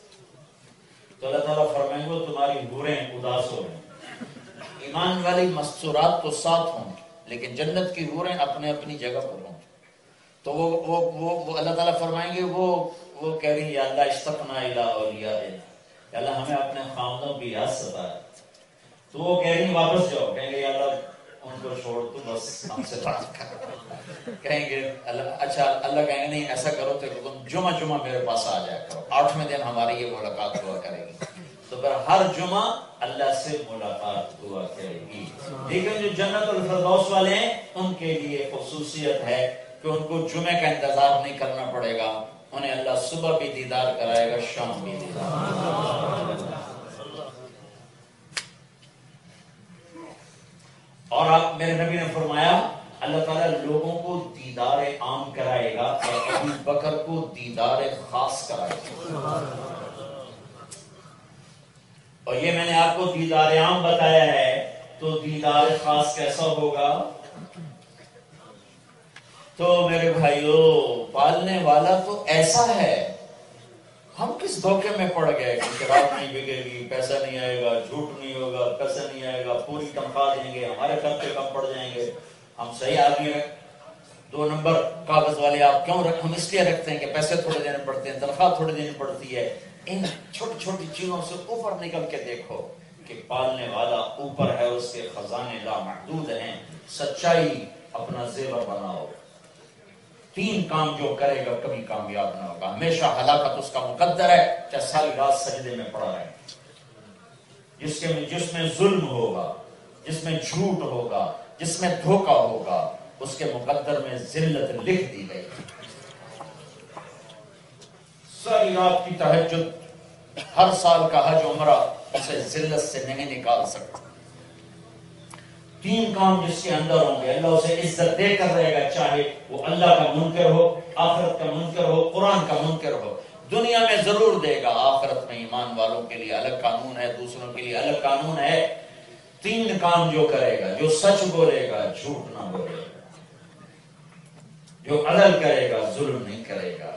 تو اللہ تعالیٰ فرمائیں گے تمہاری بوریں اداس ہو رہے ایمان والی مستورات تو ساتھ ہوں لیکن جنت کی بوریں اپنے اپنی جگہ پر ہوں تو وہ وہ وہ, وہ اللہ تعالیٰ فرمائیں گے وہ وہ کہہ رہی یا اللہ اشتقنا الہ اولیاء یا اللہ ہمیں اپنے خامدوں کی یاد ستا ہے تو وہ کہہ رہی واپس جاؤ۔ کہیں گے یا اللہ ان کو چھوڑ تو بس ہم سے بات کر۔ کہیں گے اللہ اچھا اللہ کہیں گے نہیں ایسا کرو تو تم جمعہ جمعہ میرے پاس آ جایا کرو۔ آٹھویں دن ہماری یہ ملاقات ہوا کرے گی۔ تو پھر ہر جمعہ اللہ سے ملاقات ہوا کرے گی۔ لیکن جو جنت الفردوس والے ہیں ان کے لیے خصوصیت ہے کہ ان کو جمعے کا انتظار نہیں کرنا پڑے گا۔ انہیں اللہ صبح بھی دیدار کرائے گا شام بھی دیدار اور آپ میرے نبی نے فرمایا اللہ تعالیٰ لوگوں کو دیدار عام کرائے گا اور ابو بکر کو دیدار خاص کرائے گا۔ اور یہ میں نے آپ کو دیدار عام بتایا ہے، تو دیدار خاص کیسا ہوگا؟ تو میرے بھائیو، پالنے والا تو ایسا ہے۔ ہم کس دھوکے میں پڑ گئے؟ کہ رات نہیں بگے گی، پیسہ نہیں آئے گا، جھوٹ نہیں ہوگا، پیسہ نہیں آئے گا، پوری تنخواہ دیں گے، ہمارے خرچے کم پڑ جائیں گے۔ ہم صحیح آدمی رکھ دو نمبر کاغذ والے آپ کیوں رکھ، ہم اس لیے رکھتے ہیں کہ پیسے تھوڑے دینے پڑتے ہیں، تنخواہ تھوڑی دینی پڑتی ہے۔ ان چھوٹی چھوٹی چیزوں سے اوپر نکل کے دیکھو کہ پالنے والا اوپر ہے، اس کے خزانے لا محدود ہیں۔ سچائی اپنا زیور بناؤ۔ تین کام جو کرے گا، کبھی کامیاب نہ ہوگا۔ ہمیشہ ہلاکت اس کا مقدر ہے، چاہے ساری رات سجدے میں پڑا رہے۔ جس کے جس میں ظلم ہوگا، جس میں جھوٹ ہوگا، جس میں دھوکا ہوگا، اس کے مقدر میں ذلت لکھ دی گئی۔ ساری رات کی تہجد، ہر سال کا حج عمرہ اسے ذلت سے نہیں نکال سکتا۔ تین کام جس کے اندر ہوں گے، اللہ اسے عزت دے کر رہے گا، چاہے وہ اللہ کا منکر ہو، آخرت کا منکر ہو، قرآن کا منکر ہو۔ دنیا میں ضرور دے گا، آخرت میں ایمان والوں کے لیے الگ قانون ہے، دوسروں کے لیے الگ قانون ہے۔ تین کام جو کرے گا، جو سچ بولے گا، جھوٹ نہ بولے گا۔ جو عدل کرے گا، ظلم نہیں کرے گا۔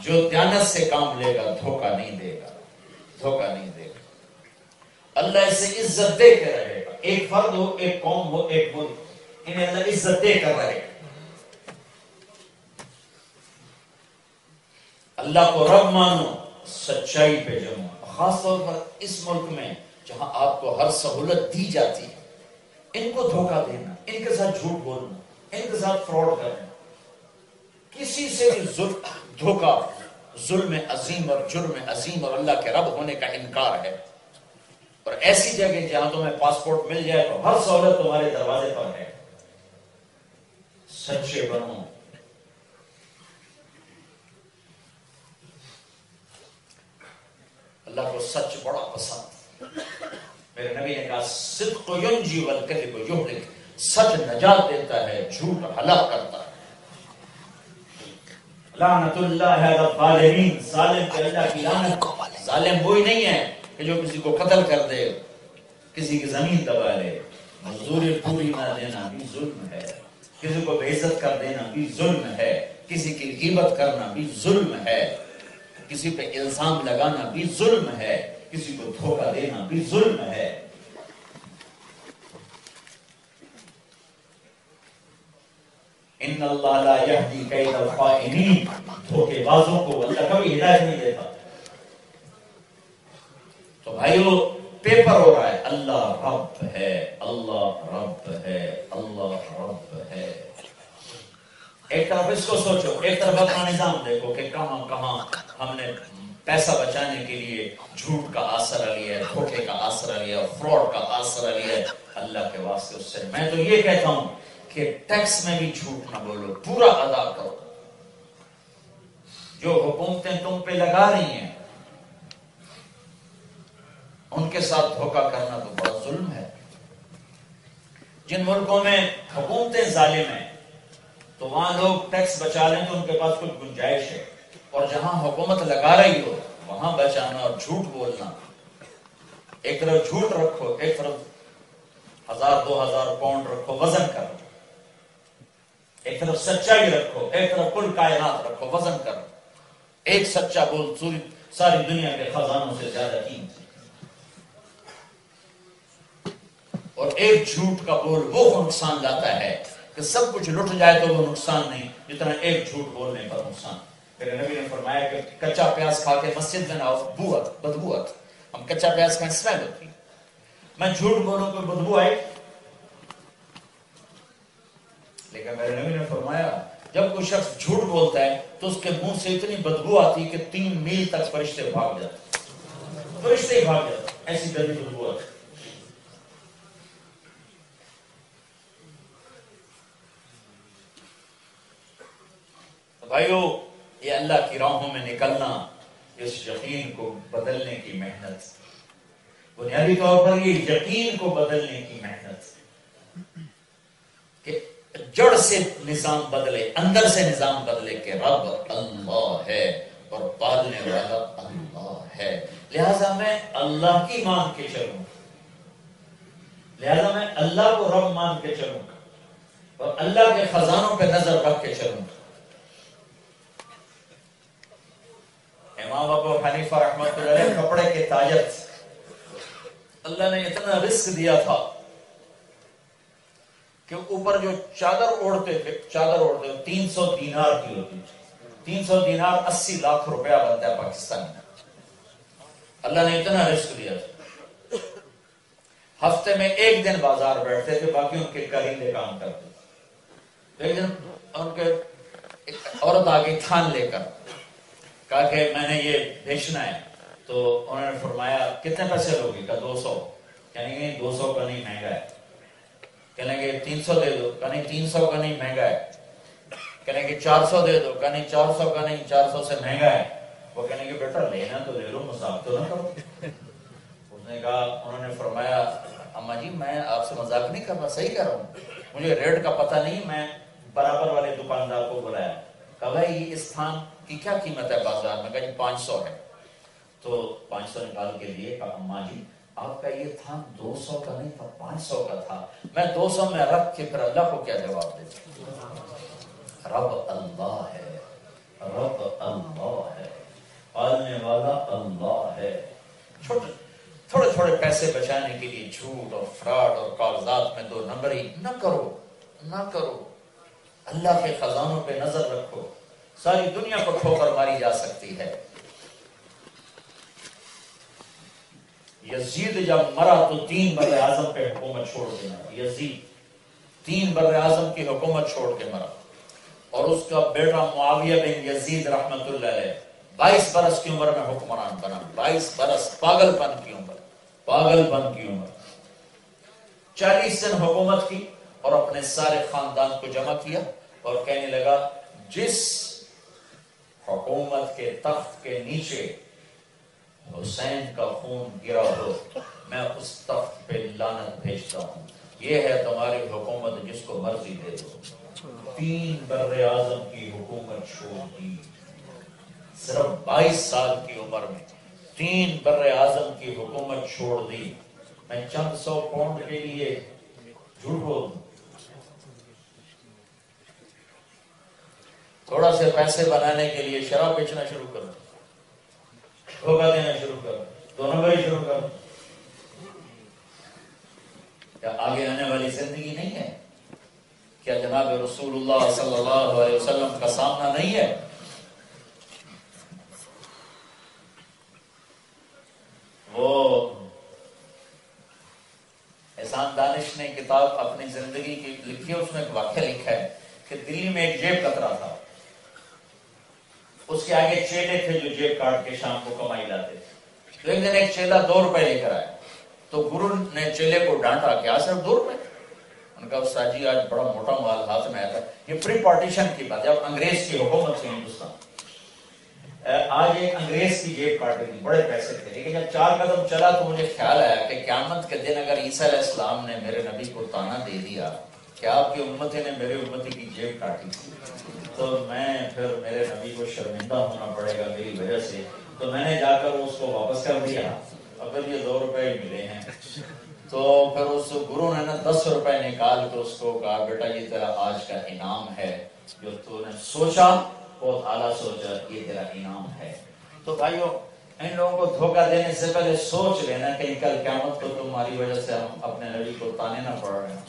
جو دیانت سے کام لے گا، دھوکہ نہیں دے گا، دھوکہ نہیں دے گا۔ اللہ اسے عزت دے کے رہے گا۔ ایک فرد ہو، ایک قوم ہو، ایک ملک۔ انہیں اللہ عزت دے کر رہے گا۔ اللہ کو رب مانو، سچائی پہ جمو خاص طور پر اس ملک میں جہاں آپ کو ہر سہولت دی جاتی ہے۔ ان کو دھوکہ دینا، ان کے ساتھ جھوٹ بولنا، ان کے ساتھ فراڈ کرنا۔ کسی سے بھی ظلم دھوکہ ظلم عظیم اور جرم عظیم اور اللہ کے رب ہونے کا انکار ہے۔ اور ایسی جگہ جہاں تمہیں پاسپورٹ مل جائے تو ہر سہولت تمہارے دروازے پر ہے۔ سچے بنو۔ اللہ کو سچ بڑا پسند۔ میرے نبی نے کہا، صدق ینجی والکذب یہلک سچ نجات دیتا ہے، جھوٹ ہلاک کرتا ہے۔ لعنت اللہ علی الظالمین. ظالم پہ اللہ کی لعنت. ظالم وہی نہیں ہے کہ جو کسی کو قتل کر دے، کسی کی زمین دبا لے۔ مزدوری پوری نہ دینا بھی ظلم ہے۔ کسی کو بے عزت کر دینا بھی ظلم ہے۔ کسی کی غیبت کرنا بھی ظلم ہے۔ کسی پہ الزام لگانا بھی ظلم ہے۔ کسی کو دھوکہ دینا بھی ظلم ہے۔ ان اللہ لا یہدی کید الخائنین دھوکے بازوں کو اللہ کبھی ہدایت نہیں دیتا تو بھائیو پیپر ہو رہا ہے اللہ رب ہے اللہ رب ہے اللہ رب ہے ایک طرف اس کو سوچو ایک طرف اپنا نظام دیکھو کہ کہاں کہاں ہم نے پیسہ بچانے کے لیے جھوٹ کا آسرا لیا ہے دھوکے کا آسرا لیا ہے فراڈ کا آسرا لیا ہے اللہ کے واسطے اس سے میں تو یہ کہتا ہوں کہ ٹیکس میں بھی جھوٹ نہ بولو پورا ادا کرو۔ جو حکومتیں تم پہ لگا رہی ہیں، ان کے ساتھ دھوکہ کرنا تو بڑا ظلم ہے۔ جن ملکوں میں حکومتیں ظالم ہیں، تو وہاں لوگ ٹیکس بچا لیں تو ان کے پاس کچھ گنجائش ہے۔ اور جہاں حکومت لگا رہی ہو، وہاں بچانا اور جھوٹ بولنا۔ ایک طرف جھوٹ رکھو، ایک طرف ہزار، دو ہزار پاؤنڈ رکھو، وزن کرو۔ ایک طرف سچائی رکھو، ایک طرف کل کائنات رکھو، وزن کرو۔ ایک سچا بول سوری، ساری دنیا کے خزانوں سے زیادہ قیمتی۔ اور ایک جھوٹ کا بول وہ نقصان لاتا ہے کہ سب کچھ لٹ جائے تو وہ نقصان نہیں، جتنا ایک جھوٹ بولنے پر نقصان۔ میرے نبی نے فرمایا کہ کچا پیاز کھا کے مسجد میں نہ بوت بدبوت ہم کچا پیاز کا اسمیل ہوتی۔ میں جھوٹ بولوں کوئی بدبو آئے۔ لیکن میرے نبی نے فرمایا، جب کوئی شخص جھوٹ بولتا ہے، تو اس کے منہ سے اتنی بدبو آتی کہ تین میل تک فرشتے بھاگ جاتے فرشتے ہی بھاگ جاتے ایسی گندی بدبو آتی بھائیو، یہ اللہ کی راہوں میں نکلنا، اس یقین کو بدلنے کی محنت۔ بنیادی طور پر یہ یقین کو بدلنے کی محنت۔ کہ جڑ سے نظام بدلے، اندر سے نظام بدلے کہ رب اللہ ہے اور پالنے والا اللہ ہے۔ لہذا میں اللہ کی مان کے چلوں۔ لہذا میں اللہ کو رب مان کے چلوں۔ اور اللہ کے خزانوں پہ نظر رکھ کے چلوں۔ امام ابو حنیفہ رحمت اللہ علیہ کپڑے کے تاجر۔ اللہ نے اتنا رزق دیا تھا۔ کہ اوپر جو چادر اوڑھتے تھے، چادر اوڑھتے تین سو دینار کی ہوتی تین سو دینار اسی لاکھ روپیہ بنتا ہے پاکستان میں۔ اللہ نے اتنا رزق دیا تھا۔ ہفتے میں ایک دن بازار بیٹھتے تھے، باقی ان کے کرندے کام کرتے ایک دن ان کے عورت آگے تھان لے کر کہا کہ میں نے یہ بیچنا ہے۔ تو انہوں نے فرمایا، کتنے پیسے لوگی کہا، دو سو۔ یعنی دو سو کا نہیں، مہنگا ہے۔ کہنے گے تین سو دے دو، کہنے تین سو کا نہیں مہنگا ہے۔ کہنے گے چار سو دے دو، کہنے چار سو کا نہیں چار سو سے مہنگا ہے۔ وہ کہنے گے بیٹا لینا تو لے لو مذاق تو نہ کرو۔ اس نے کہا، انہوں نے فرمایا اما جی میں آپ سے مذاق نہیں کرنا صحیح کر رہا ہوں۔ مجھے ریٹ کا پتہ نہیں، میں برابر والے دکاندار کو بلایا۔ کہا، بھائی، یہ اس تھان کی کیا قیمت ہے بازار؟ میں کہا جی پانچ سو ہے۔ تو پانچ سو نکال کے لیے، کہا اما جی آپ کا یہ تھا دو سو کا نہیں تھا، پانچ سو کا تھا۔ میں دو سو میں رکھ کے پھر اللہ کو کیا جواب دے رب اللہ ہے، رب اللہ ہے۔ پالنے والا اللہ ہے۔ چھوٹے، تھوڑے تھوڑے پیسے بچانے کے لیے جھوٹ اور فراڈ اور کاغذات میں دو نمبری نہ کرو نہ کرو۔ اللہ کے خزانوں پہ نظر رکھو۔ ساری دنیا کو ٹھوکر ماری جا سکتی ہے۔ یزید جب مرا تو تین بر اعظم پہ حکومت چھوڑ دینا یزید، تین بر اعظم کی حکومت چھوڑ کے مرا۔ اور اس کا بیٹا معاویہ بن یزید رحمت اللہ علیہ بائیس برس کی عمر میں حکمران بنا۔ بائیس برس، پاگل پن کی عمر۔ پاگل پن کی عمر۔ چالیس دن حکومت کی اور اپنے سارے خاندان کو جمع کیا اور کہنے لگا، جس حکومت کے تخت کے نیچے حسین کا خون گرا ہو، میں اس تخت پہ لانت بھیجتا ہوں۔ یہ ہے تمہاری حکومت جس کو مرضی دے دو۔ تین بر اعظم کی حکومت چھوڑ دی۔ صرف بائیس سال کی عمر میں تین بر اعظم کی حکومت چھوڑ دی۔ میں چند سو پاؤنڈ کے لیے جھوٹ بول دوں تھوڑا سے پیسے بنانے کے لیے شراب بیچنا شروع کر دوں دھوکہ دینا شروع کر دو نمبر ہی شروع کر۔ کیا آگے آنے والی زندگی نہیں ہے؟ کیا جناب رسول اللہ صلی اللہ علیہ وسلم کا سامنا نہیں ہے؟ وہ احسان دانش نے کتاب اپنی زندگی کی لکھی ہے اس میں ایک واقعہ لکھا ہے کہ دلی میں ایک جیب کترا تھا۔ اس کے آگے چیلے تھے جو جیب کاٹ کے شام کو کمائی لاتے تھے۔ تو ایک دن ایک چیلا دو روپے لے کر آیا۔ تو گرو نے چیلے کو ڈانٹا کیا صرف دو روپے۔ ان کا استاد جی آج بڑا موٹا مال ہاتھ میں آیا تھا۔ یہ پری پارٹیشن کی بات ہے۔ اب انگریز کی حکومت سے ہندوستان۔ آج ایک انگریز کی جیب کاٹ گئی بڑے پیسے تھے۔ لیکن جب چار قدم چلا تو مجھے خیال آیا کہ قیامت کے دن اگر عیسیٰ علیہ السلام نے میرے نبی کو تانا دے دیا کہ آپ کی امتی نے میرے امتی کی جیب کاٹی؟ تو میں پھر میرے نبی کو شرمندہ ہونا پڑے گا میری وجہ سے، تو میں نے جا کر اس کو واپس کر دیا۔ اگر یہ دو روپے ملے ہیں۔ تو پھر اس گرو نے نا دس روپے نکال کے اس کو کہا، بیٹا، یہ تیرا آج کا انعام ہے۔ جو تو نے سوچا، بہت اعلیٰ سوچا، یہ تیرا انعام ہے۔ تو بھائیو، ان لوگوں کو دھوکہ دینے سے پہلے سوچ لینا کہ کل قیامت کو تمہاری وجہ سے ہم اپنے نبی کو تانے نہ پڑ رہے ہیں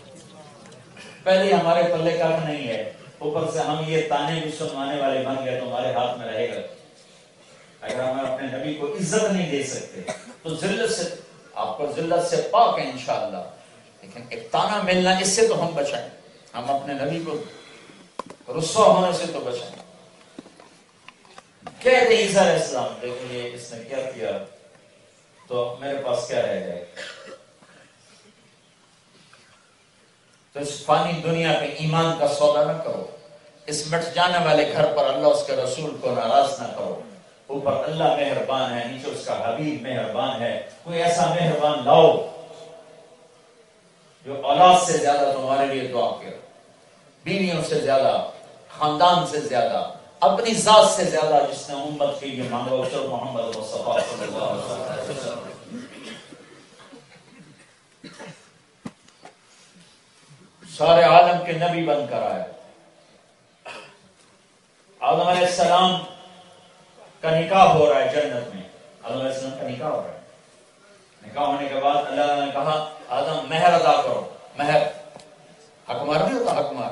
پہلے ہمارے پلے کا نہیں ہے۔ اوپر سے ہم یہ تانے بھی سنوانے والے بن گئے تو ہمارے ہاتھ میں رہے گا۔ اگر ہم اپنے نبی کو عزت نہیں دے سکتے، تو ذلت سے، آپ کو ذلت سے پاک ہے انشاءاللہ۔ لیکن ایک تانا ملنا، اس سے تو ہم بچائیں۔ ہم اپنے نبی کو رسوا ہونے سے تو بچائیں۔ کہتے عیسیٰ علیہ السلام، دیکھیں اس نے کیا کیا؟ تو میرے پاس کیا رہ جائے تو اس فانی دنیا پہ ایمان کا سودا نہ کرو۔ اس مٹ جانے والے گھر پر اللہ اس کے رسول کو ناراض نہ کرو۔ اوپر اللہ مہربان ہے، نیچے اس کا حبیب مہربان ہے۔ کوئی ایسا مہربان لاؤ جو اولاد سے زیادہ تمہارے لیے دعا کرے۔ بیویوں سے زیادہ، خاندان سے زیادہ، اپنی ذات سے زیادہ، جس نے امت کے لیے مانگا محمد صلی اللہ علیہ وسلم۔ سارے عالم کے نبی بن کر آئے۔ آدم علیہ السلام کا نکاح ہو رہا ہے جنت میں۔ آدم علیہ السلام کا نکاح ہو رہا ہے۔ نکاح ہونے کے بعد اللہ نے کہا، آدم مہر ادا کرو۔ مہر۔ حق مار نہیں ہوتا، حق مار۔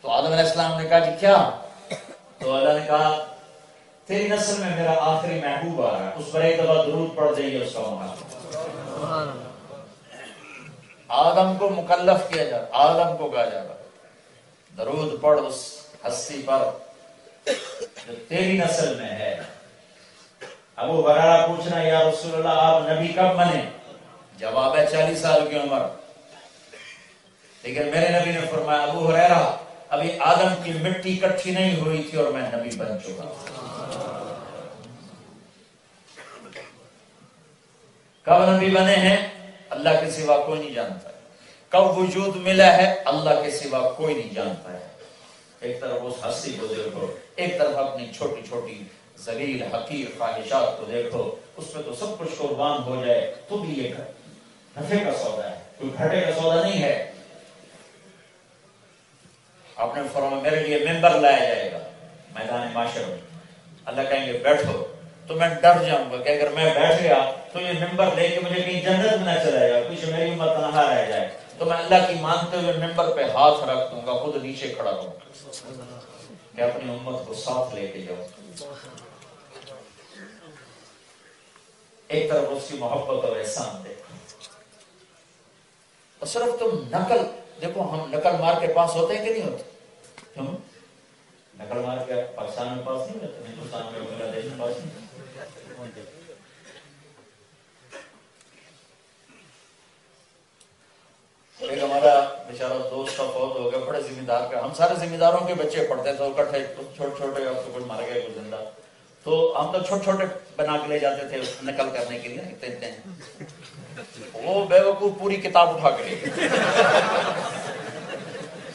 تو آدم علیہ السلام نے کہا جی کیا؟ تو اللہ نے کہا، تیری نسل میں میرا آخری محبوب آ رہا ہے۔ اس پر ایک دفعہ درود پڑ جائیے، اس کا مہر۔ آدم کو مکلف کیا جا آدم کو کہا جا رہا درود پڑھ اس ہستی پر جو تیری نسل میں ہے۔ ابو برارا پوچھنا، یا رسول اللہ، آپ نبی کب بنے؟ جواب ہے چالیس سال کی عمر۔ لیکن میرے نبی نے فرمایا، ابو ہریرا ابھی آدم کی مٹی کٹھی نہیں ہوئی تھی اور میں نبی بن چکا کب نبی بنے ہیں؟ اللہ کے سوا کوئی نہیں جانتا ہے۔ کب وجود ملا ہے، اللہ کے سوا کوئی نہیں جانتا ہے۔ ایک طرف اس ہستی کو دیکھو، ایک طرف اپنی چھوٹی چھوٹی زلیل حقیر خواہشات کو دیکھو، اس پہ تو سب کچھ قربان ہو جائے، تو بھی یہ نفے کا سودا ہے۔ کوئی گھٹے کا سودا نہیں ہے۔ آپ نے فرما میرے لیے ممبر لایا جائے گا، میدان معاشر میں۔ اللہ کہیں گے، بیٹھو۔ تو میں ڈر جاؤں گا کہ اگر میں بیٹھ گیا تو یہ ممبر لے کے مجھے کہیں جنت میں نہ چلا جائے کچھ میری امت تنہا رہ جائے۔ تو میں اللہ کی مانتے ہوئے ممبر پہ ہاتھ رکھ دوں گا، خود نیچے کھڑا رہوں کہ اپنی امت کو ساتھ لے کے جاؤ ایک طرف اس کی محبت اور احسان دیکھو اور صرف تم نقل، دیکھو ہم نقل مار کے پاس ہوتے ہیں کہ نہیں ہوتے؟ ہم نقل مار کے پاکستان میں پاس نہیں ہوتے، ہندوستان میں، بنگلہ دیش میں پاس نہیں ایک ہمارا بیچارہ دوست کا فوت ہو گیا بڑے ذمہ دار کا ہم سارے ذمہ داروں کے بچے پڑھتے تھے اکٹھے چھوٹے چھوٹے اب تو کوئی مر گئے کوئی زندہ تو ہم تو چھوٹے چھوٹے بنا کے لے جاتے تھے نقل کرنے کے لیے اتنے اتنے وہ بے وقوف پوری کتاب اٹھا کے لے گئے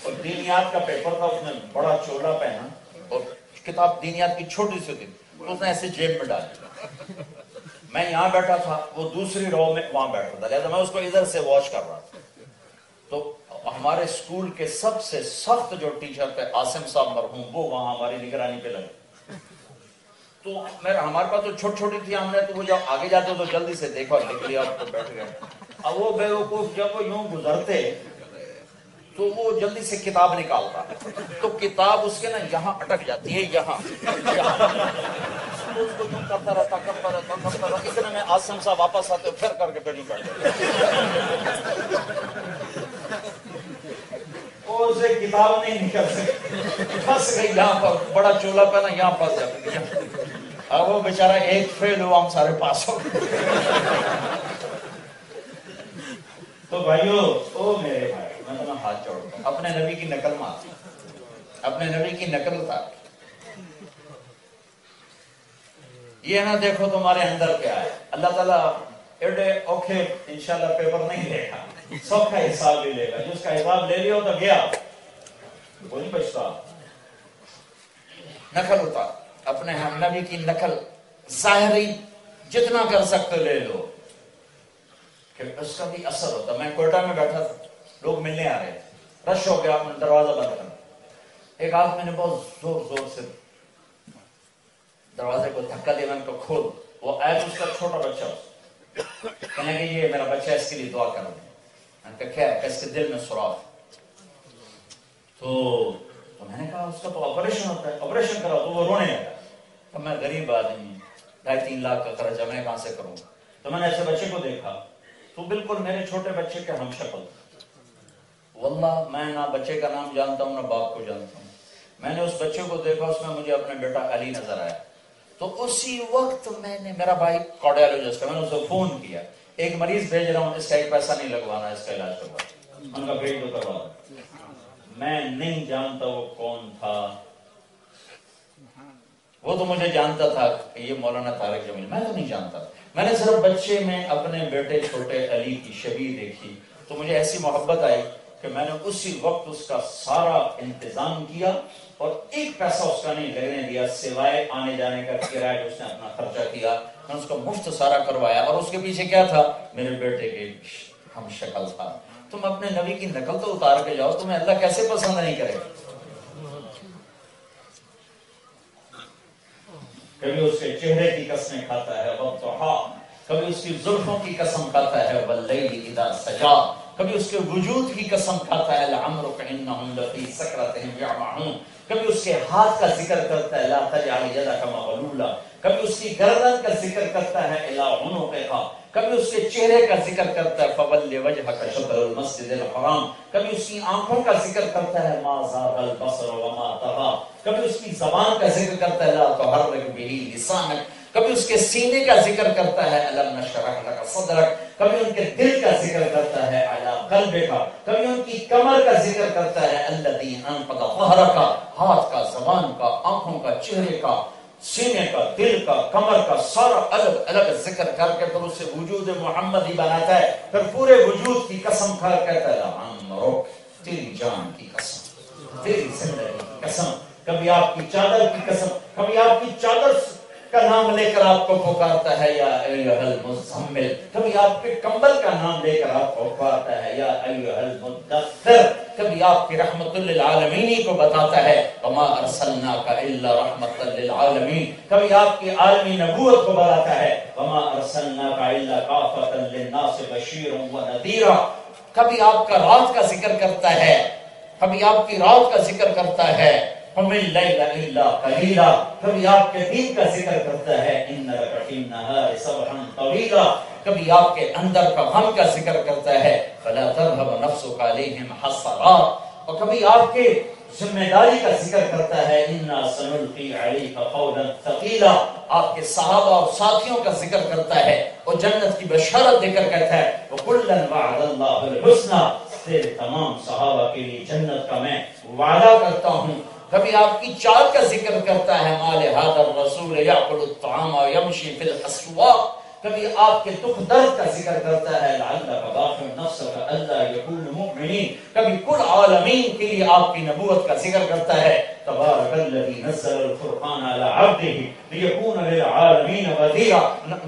اور دینیات کا پیپر تھا اس نے بڑا چولا پہنا اور کتاب دینیات کی چھوٹی سی تھی اس نے ایسے جیب میں ڈالی میں یہاں بیٹھا تھا، وہ دوسری رو میں وہاں بیٹھا تھا۔ لہٰذا میں اس کو ادھر سے واچ کر رہا تھا۔ تو ہمارے اسکول کے سب سے سخت جو ٹیچر تھے آسم صاحب مرحوم، وہ وہاں ہماری نگرانی پہ لگے۔ تو میرا ہمارے پاس تو چھوٹی چھوٹی تھی، ہم نے تو وہ جب آگے جاتے تو جلدی سے دیکھا لکھ لیا تو بیٹھ گئے۔ اب وہ بے وقوف جب وہ یوں گزرتے تو وہ جلدی سے کتاب نکالتا۔ ہے تو کتاب اس کے نا یہاں اٹک جاتی ہے، یہاں۔ اس کو یوں کرتا رہتا کرتا رہتا کرتا رہتا۔ اتنے میں آسم صاحب واپس آتے، پھر کر کے پھر بیٹھ جاتے اسے کتاب نہیں نکل سکتی پھنس گئی یہاں پر بڑا چولہا پہنا، یہاں پھنس جاتی اب وہ بیچارہ ایک فیل ہوا، ہم سارے پاس ہو تو بھائیو، او میرے بھائی۔ میں تمہیں ہاتھ جوڑتا ہوں اپنے نبی کی نقل مار۔ اپنے نبی کی نقل اتار۔ یہ نہ دیکھو تمہارے اندر کیا ہے۔ اللہ تعالیٰ ایڈے اوکھے، انشاءاللہ پیپر نہیں لے گا۔ سب کا حساب بھی لے گا۔ جس کا حساب لے لیا تو گیا۔ وہ نہیں بچتا۔ نقل اتار۔ اپنے ہم نبی کی نقل ظاہری جتنا کر سکتے لے لو۔ کہ اس کا بھی اثر ہوتا۔ میں کوئٹہ میں بیٹھا تھا۔ لوگ ملنے آ رہے رش ہو گیا دروازہ بند کرنا ایک آدمی نے بہت زور زور سے دروازے کو دھکا دیا، میں کو کھول۔ وہ آیا اس کا چھوٹا بچہ۔ کہنے کہ یہ میرا بچہ اس کے لیے دعا کر دیں میں نے کہا کیا ہے کہ اس کے دل میں سراخ تو تو میں نے کہا، اس کا تو آپریشن ہوتا ہے۔ آپریشن کرا تو وہ رونے لگا۔ تو میں غریب آدمی ڈھائی تین لاکھ کا قرضہ میں کہاں سے کروں تو میں نے ایسے بچے کو دیکھا۔ تو بالکل میرے چھوٹے بچے کے ہم شکل۔ واللہ میں نہ بچے کا نام جانتا ہوں نہ باپ کو جانتا ہوں۔ میں نے اس بچے کو دیکھا اس میں مجھے اپنا بیٹا علی نظر آیا۔ تو اسی وقت میں نے میرا بھائی کارڈیالوجسٹ کا میں نے اسے فون کیا۔ ایک مریض بھیج رہا ہوں اس کا ایک پیسہ نہیں لگوانا اس کا علاج کروا ان کا بھیج دو کروا میں نہیں جانتا وہ کون تھا۔ وہ تو مجھے جانتا تھا کہ یہ مولانا طارق جمیل۔ میں تو نہیں جانتا۔ میں نے صرف بچے میں اپنے بیٹے چھوٹے علی کی شبی دیکھی۔ تو مجھے ایسی محبت آئی۔ کہ میں نے اسی وقت اس کا سارا انتظام کیا اور ایک پیسہ اس کا نہیں لگنے دیا سوائے آنے جانے کا کرایہ جو اس نے اپنا خرچہ کیا۔ میں اس کو مفت سارا کروایا اور اس کے پیچھے کیا تھا؟ میرے بیٹے کے ہم شکل تھا۔ تم اپنے نبی کی نقل تو اتار کے جاؤ، تمہیں اللہ کیسے پسند نہیں کرے؟ کبھی اس کے چہرے کی قسمیں کھاتا ہے وقت کبھی اس کی زلفوں کی قسم کھاتا ہے واللیل اذا سجا۔ کبھی اس کے وجود کی قسم کھاتا ہے، لعمرک انہم لفی سکرتہم یعمعون کبھی اس کے ہاتھ کا ذکر کرتا ہے، لا تجعل یدک مغلولا. کبھی اس کی گردن کا ذکر کرتا ہے الا عنقها کبھی اس کے چہرے کا ذکر کرتا ہے فول وجهك شطر المسجد الحرام. کبھی اس کی آنکھوں کا ذکر کرتا ہے، ما زاغ البصر وما طغى کبھی اس کی زبان کا ذکر کرتا ہے، لا تحرك به لسانك کبھی اس کے سینے کا ذکر کرتا ہے علم نشرح لك صدرك کبھی ان کے دل کا ذکر کرتا ہے، علی قلب کا کبھی ان کی کمر کا ذکر کرتا ہے الذي انقض ظهرك ہاتھ کا، زبان کا، آنکھوں کا، چہرے کا، سینے کا، دل کا، کمر کا، سارا الگ الگ ذکر کر کے پھر اسے وجود محمد ہی بناتا ہے۔ پھر پورے وجود کی قسم کھا کہتا ہے عمرک تیری جان کی قسم، تیری زندگی کی قسم، کبھی آپ کی چادر کی قسم، کبھی آپ کی چادر کا نام لے کر آپ کو پکارتا ہے یا ایوہ المزمل؟ کبھی آپ کے کمبل کا نام لے کر آپ کو پکارتا ہے یا ایوہ المدثر؟ کبھی آپ کی رحمت للعالمین کو بتاتا ہے، وما ارسلناک الا رحمت للعالمین؟ کبھی آپ کی عالمی نبوت کو بتاتا ہے، وما ارسلناک الا کافتا للناس بشیر و نذیرا؟ کبھی آپ کا رات کا ذکر کرتا ہے، کبھی آپ کی رات کا ذکر کرتا ہے قلیلا، کبھی آپ کے دین کا ذکر کرتا ہے، ان لک فی النهار سبحا طویلا کبھی آپ کے اندر کا غم کا ذکر کرتا ہے، فلا تذهب نفسك عليهم حسرات اور کبھی آپ کے ذمہ داری کا ذکر کرتا ہے، انا سنلقي عليك قولا ثقيلا آپ کے صحابہ اور ساتھیوں کا ذکر کرتا ہے، اور جنت کی بشارت دے کر کہتا ہے، وکلا وعد الله الحسنى تیرے تمام صحابہ کے لیے جنت کا میں وعدہ کرتا ہوں۔ کبھی آپ کی چال کا ذکر کرتا ہے، مال حاضر رسول یاکل الطعام و یمشی فی الاسواق کبھی آپ کے دکھ درد کا ذکر کرتا ہے لعلہ بباخ نفس کا اللہ یکون مؤمنین. کبھی کل عالمین کے لیے آپ کی نبوت کا ذکر کرتا ہے۔ تبارک الذی نزل الفرقان علی عبده لیکون للعالمین وذیرا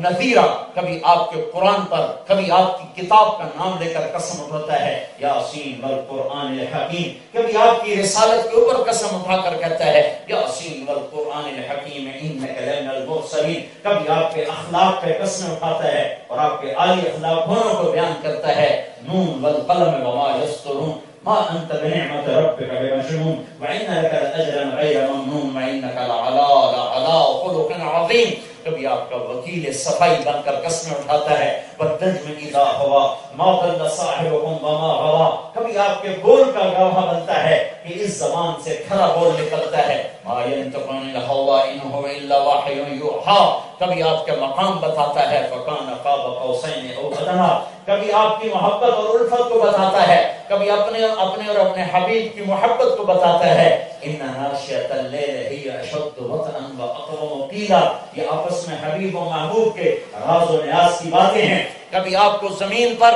نذیرا کبھی آپ کے قرآن پر، کبھی آپ کی کتاب کا نام لے کر قسم اٹھاتا ہے، یاسین والقرآن الحکیم. کبھی آپ کی رسالت کے اوپر قسم اٹھا کر کہتا ہے، یاسین والقرآن الحکیم، انک لمن المرسلین. کبھی آپ کے اخلاق پہ قسم اٹھاتا ہے اور آپ کے عالی اخلاق ہونوں کو بیان کرتا ہے، نون والقلم وما یسطرون. ما انت بنعمت ربك بمجنون وان لك الاجر غير ممنون وانك لعلى لعلى خلق عظيم. کبھی آپ کا وکیل صفائی بن کر قسمیں اٹھاتا ہے والنجم اذا هوى ما ضل صاحبكم وما غوى. کبھی آپ کے بول کا گواہ بنتا ہے کہ اس زبان سے کھرا بول نکلتا ہے. ما ينطق عن الهوى ان هو الا وحي يوحى. کبھی آپ کے مقام بتاتا ہے فکان قاب قوسین او ادنا کبھی آپ کی محبت اور الفت کو بتاتا ہے، کبھی اپنے اپنے اور اپنے حبیب کی محبت کو بتاتا ہے۔ ان اللیل ہی اشد وطئا قیلا یہ آپس میں حبیب و محبوب کے راز و نیاز کی باتیں ہیں۔ کبھی آپ کو زمین پر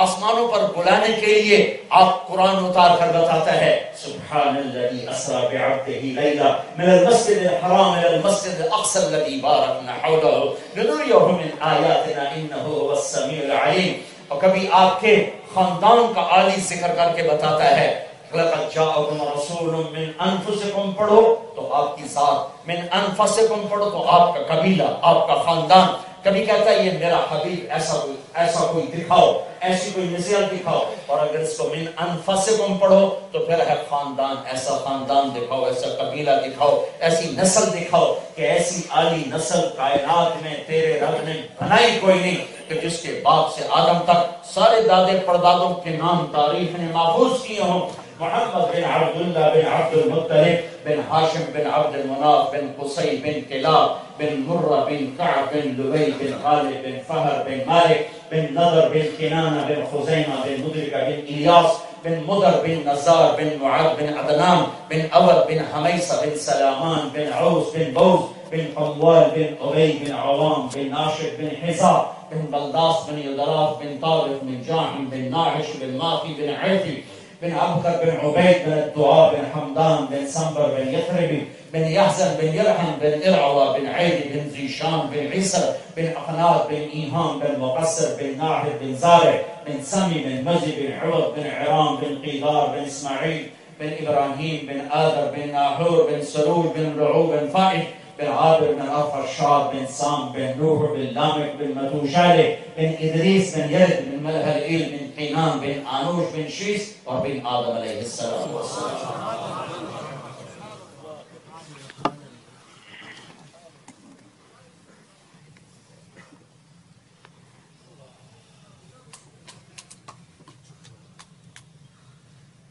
آسمانوں پر بلانے کے لیے آپ قرآن اتار کر بتاتا ہے سبحان الذي اسرا بعبده ليلا من المسجد الحرام الى المسجد الاقصى الذي باركنا حوله لنريه من اياتنا انه هو السميع العليم اور کبھی آپ کے خاندان کا عالی ذکر کر کے بتاتا ہے، لقد جاءكم رسول من انفسكم پڑھو تو آپ کی ذات من انفسكم پڑھو تو آپ کا قبیلہ، آپ کا خاندان کبھی کہتا ہے یہ میرا حبیب ایسا کوئی ایسا کوئی دکھاؤ ایسی کوئی نصیحت دکھاؤ اور اگر اس کو من انفسکم پڑھو تو پھر ہے خاندان ایسا خاندان دکھاؤ ایسا قبیلہ دکھاؤ ایسی نسل دکھاؤ کہ ایسی عالی نسل کائنات میں تیرے رب نے بنائی کوئی نہیں کہ جس کے باپ سے آدم تک سارے دادے پردادوں کے نام تاریخ نے محفوظ کیے ہوں محمد بن عبد الله بن عبد المطلب بن هاشم بن عبد المناف بن قصي بن كلاب بن مرة بن كعب بن لبي بن غالب بن فهر بن مالك بن نضر بن كنانة بن خزيمة بن مدركة بن إلياس بن مدر بن نزار بن معاذ بن عدنان بن أول بن حميصة بن سلامان بن عوس بن بوز بن حموال بن أبي بن عوام بن ناشد بن حزاب بن بلداس بن يدراف بن طارق بن جاحم بن ناعش بن ماقي بن عيثي بن عبقر بن عبيد بن الدعاء بن حمدان بن سنبر بن يثربي بن يحزن بن يرحم بن إرعوى بن عيد بن زيشان بن عيسر بن أقناط بن إيهام بن مقصر بن ناهر بن زارع بن سمي بن مزي بن عوض بن عرام بن قيدار بن إسماعيل بن إبراهيم بن آذر بن ناحور بن سرور بن رعو بن فائد بن عابر بن أرفشاد بن سام بن نوح بن لامك بن متوشالة بن إدريس بن يرد بن ملهلئيل بن قينان بن آنوش بن شيس وبن آدم عليه السلام.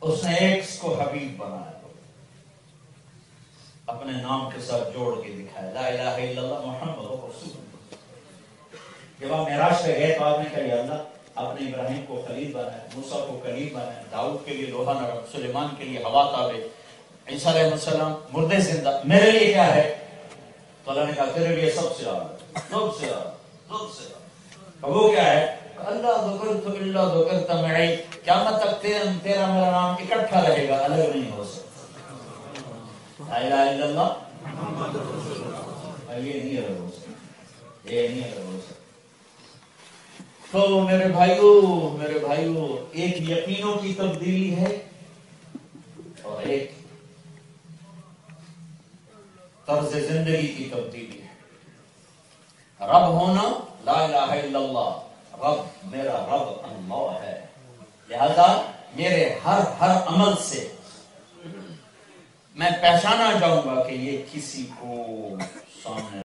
اس نے ایک کو حبیب بنایا. اپنے نام کے ساتھ جوڑ کے دکھایا. لا الہ الا اللہ محمد رسول اللہ. جب آپ معراج پہ گئے تو آپ نے کہا، یا اللہ اپنے ابراہیم کو خلیل بنایا، موسیٰ کو کلیم بنایا، داؤد کے لیے لوہا نرم سلیمان کے لیے ہوا تابع، عیسیٰ علیہ السلام مردے زندہ، میرے لیے کیا ہے؟ تو اللہ نے کہا، تیرے لیے سب سے آگے سب سے آگے سب سے آگے اور وہ کیا ہے؟ اللہ ذکرت اللہ ذکرت معی، قیامت تک تیرا تیرا میرا نام اکٹھا رہے گا، الگ نہیں ہو سکتا۔ لا الہ الا اللہ۔ یہ نہیں الگ ہو سکتا، یہ نہیں الگ ہو سکتا۔ تو میرے بھائیو میرے بھائیو، ایک یقینوں کی تبدیلی ہے اور ایک طرز زندگی کی تبدیلی ہے۔ رب ہونا، لا الہ الا اللہ، رب میرا رب، اللہ ہے۔ لہذا میرے ہر ہر عمل سے میں پہچانا چاہوں گا کہ یہ کسی کو سامنے